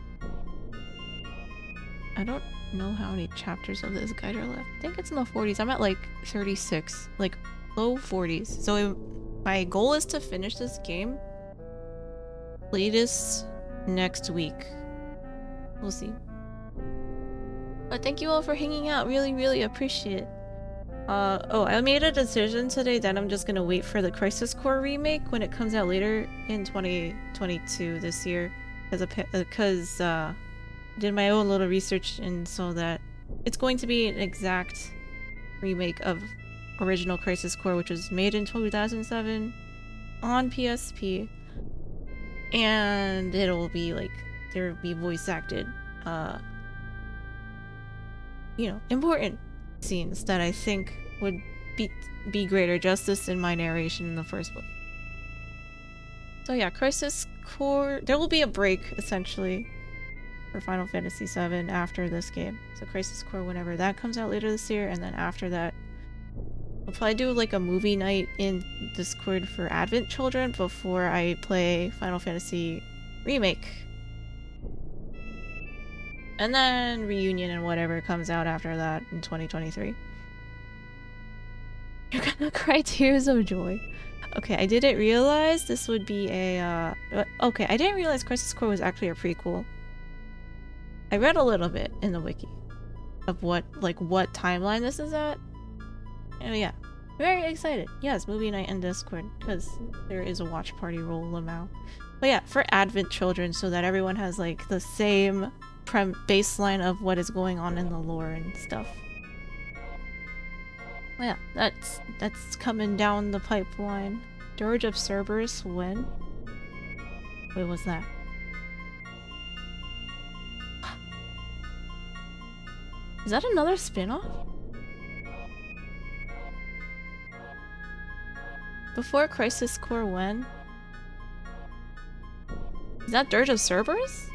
I don't know how many chapters of this guide are left. I think it's in the 40s. I'm at like 36. Like, low 40s. So my goal is to finish this game latest next week. We'll see. But thank you all for hanging out. Really, really appreciate it. Uh, oh, I made a decision today that I'm just gonna wait for the Crisis Core remake when it comes out later in 2022 this year. Because, uh, uh, did my own little research and so that it's going to be an exact remake of original Crisis Core, which was made in 2007 on PSP. and it'll be like there'll be voice acted uh you know important scenes that I think would be be greater justice in my narration in the first book. So yeah, Crisis Core there will be a break essentially for Final Fantasy VII after this game. So Crisis Core whenever that comes out later this year and then after that I'll probably do like a movie night in Discord for Advent Children before I play Final Fantasy Remake. And then Reunion and whatever comes out after that in 2023. You're gonna cry tears of joy. Okay, I didn't realize this would be a, uh... Okay, I didn't realize Crisis Core was actually a prequel. I read a little bit in the wiki of what, like, what timeline this is at. Oh yeah, very excited. Yes, movie night in Discord because there is a watch party rule Lamau. But yeah, for Advent children, so that everyone has like the same prem baseline of what is going on in the lore and stuff. Well, yeah, that's that's coming down the pipeline. Dirge of Cerberus when? Wait, was that? Is that another spin-off? Before Crisis Core when? Is that Dirge of Cerberus?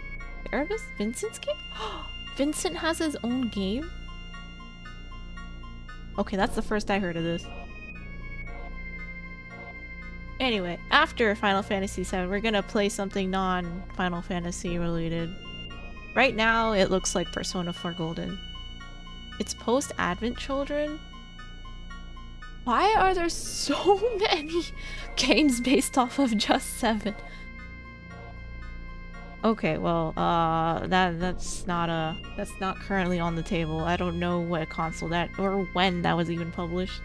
Erebus? Vincent's game? Vincent has his own game? Okay, that's the first I heard of this. Anyway, after Final Fantasy VII, we're gonna play something non-Final Fantasy related. Right now, it looks like Persona 4 Golden. It's post-Advent Children? Why are there so many games based off of just 7? Okay, well, uh, that that's not a that's not currently on the table. I don't know what console that or when that was even published.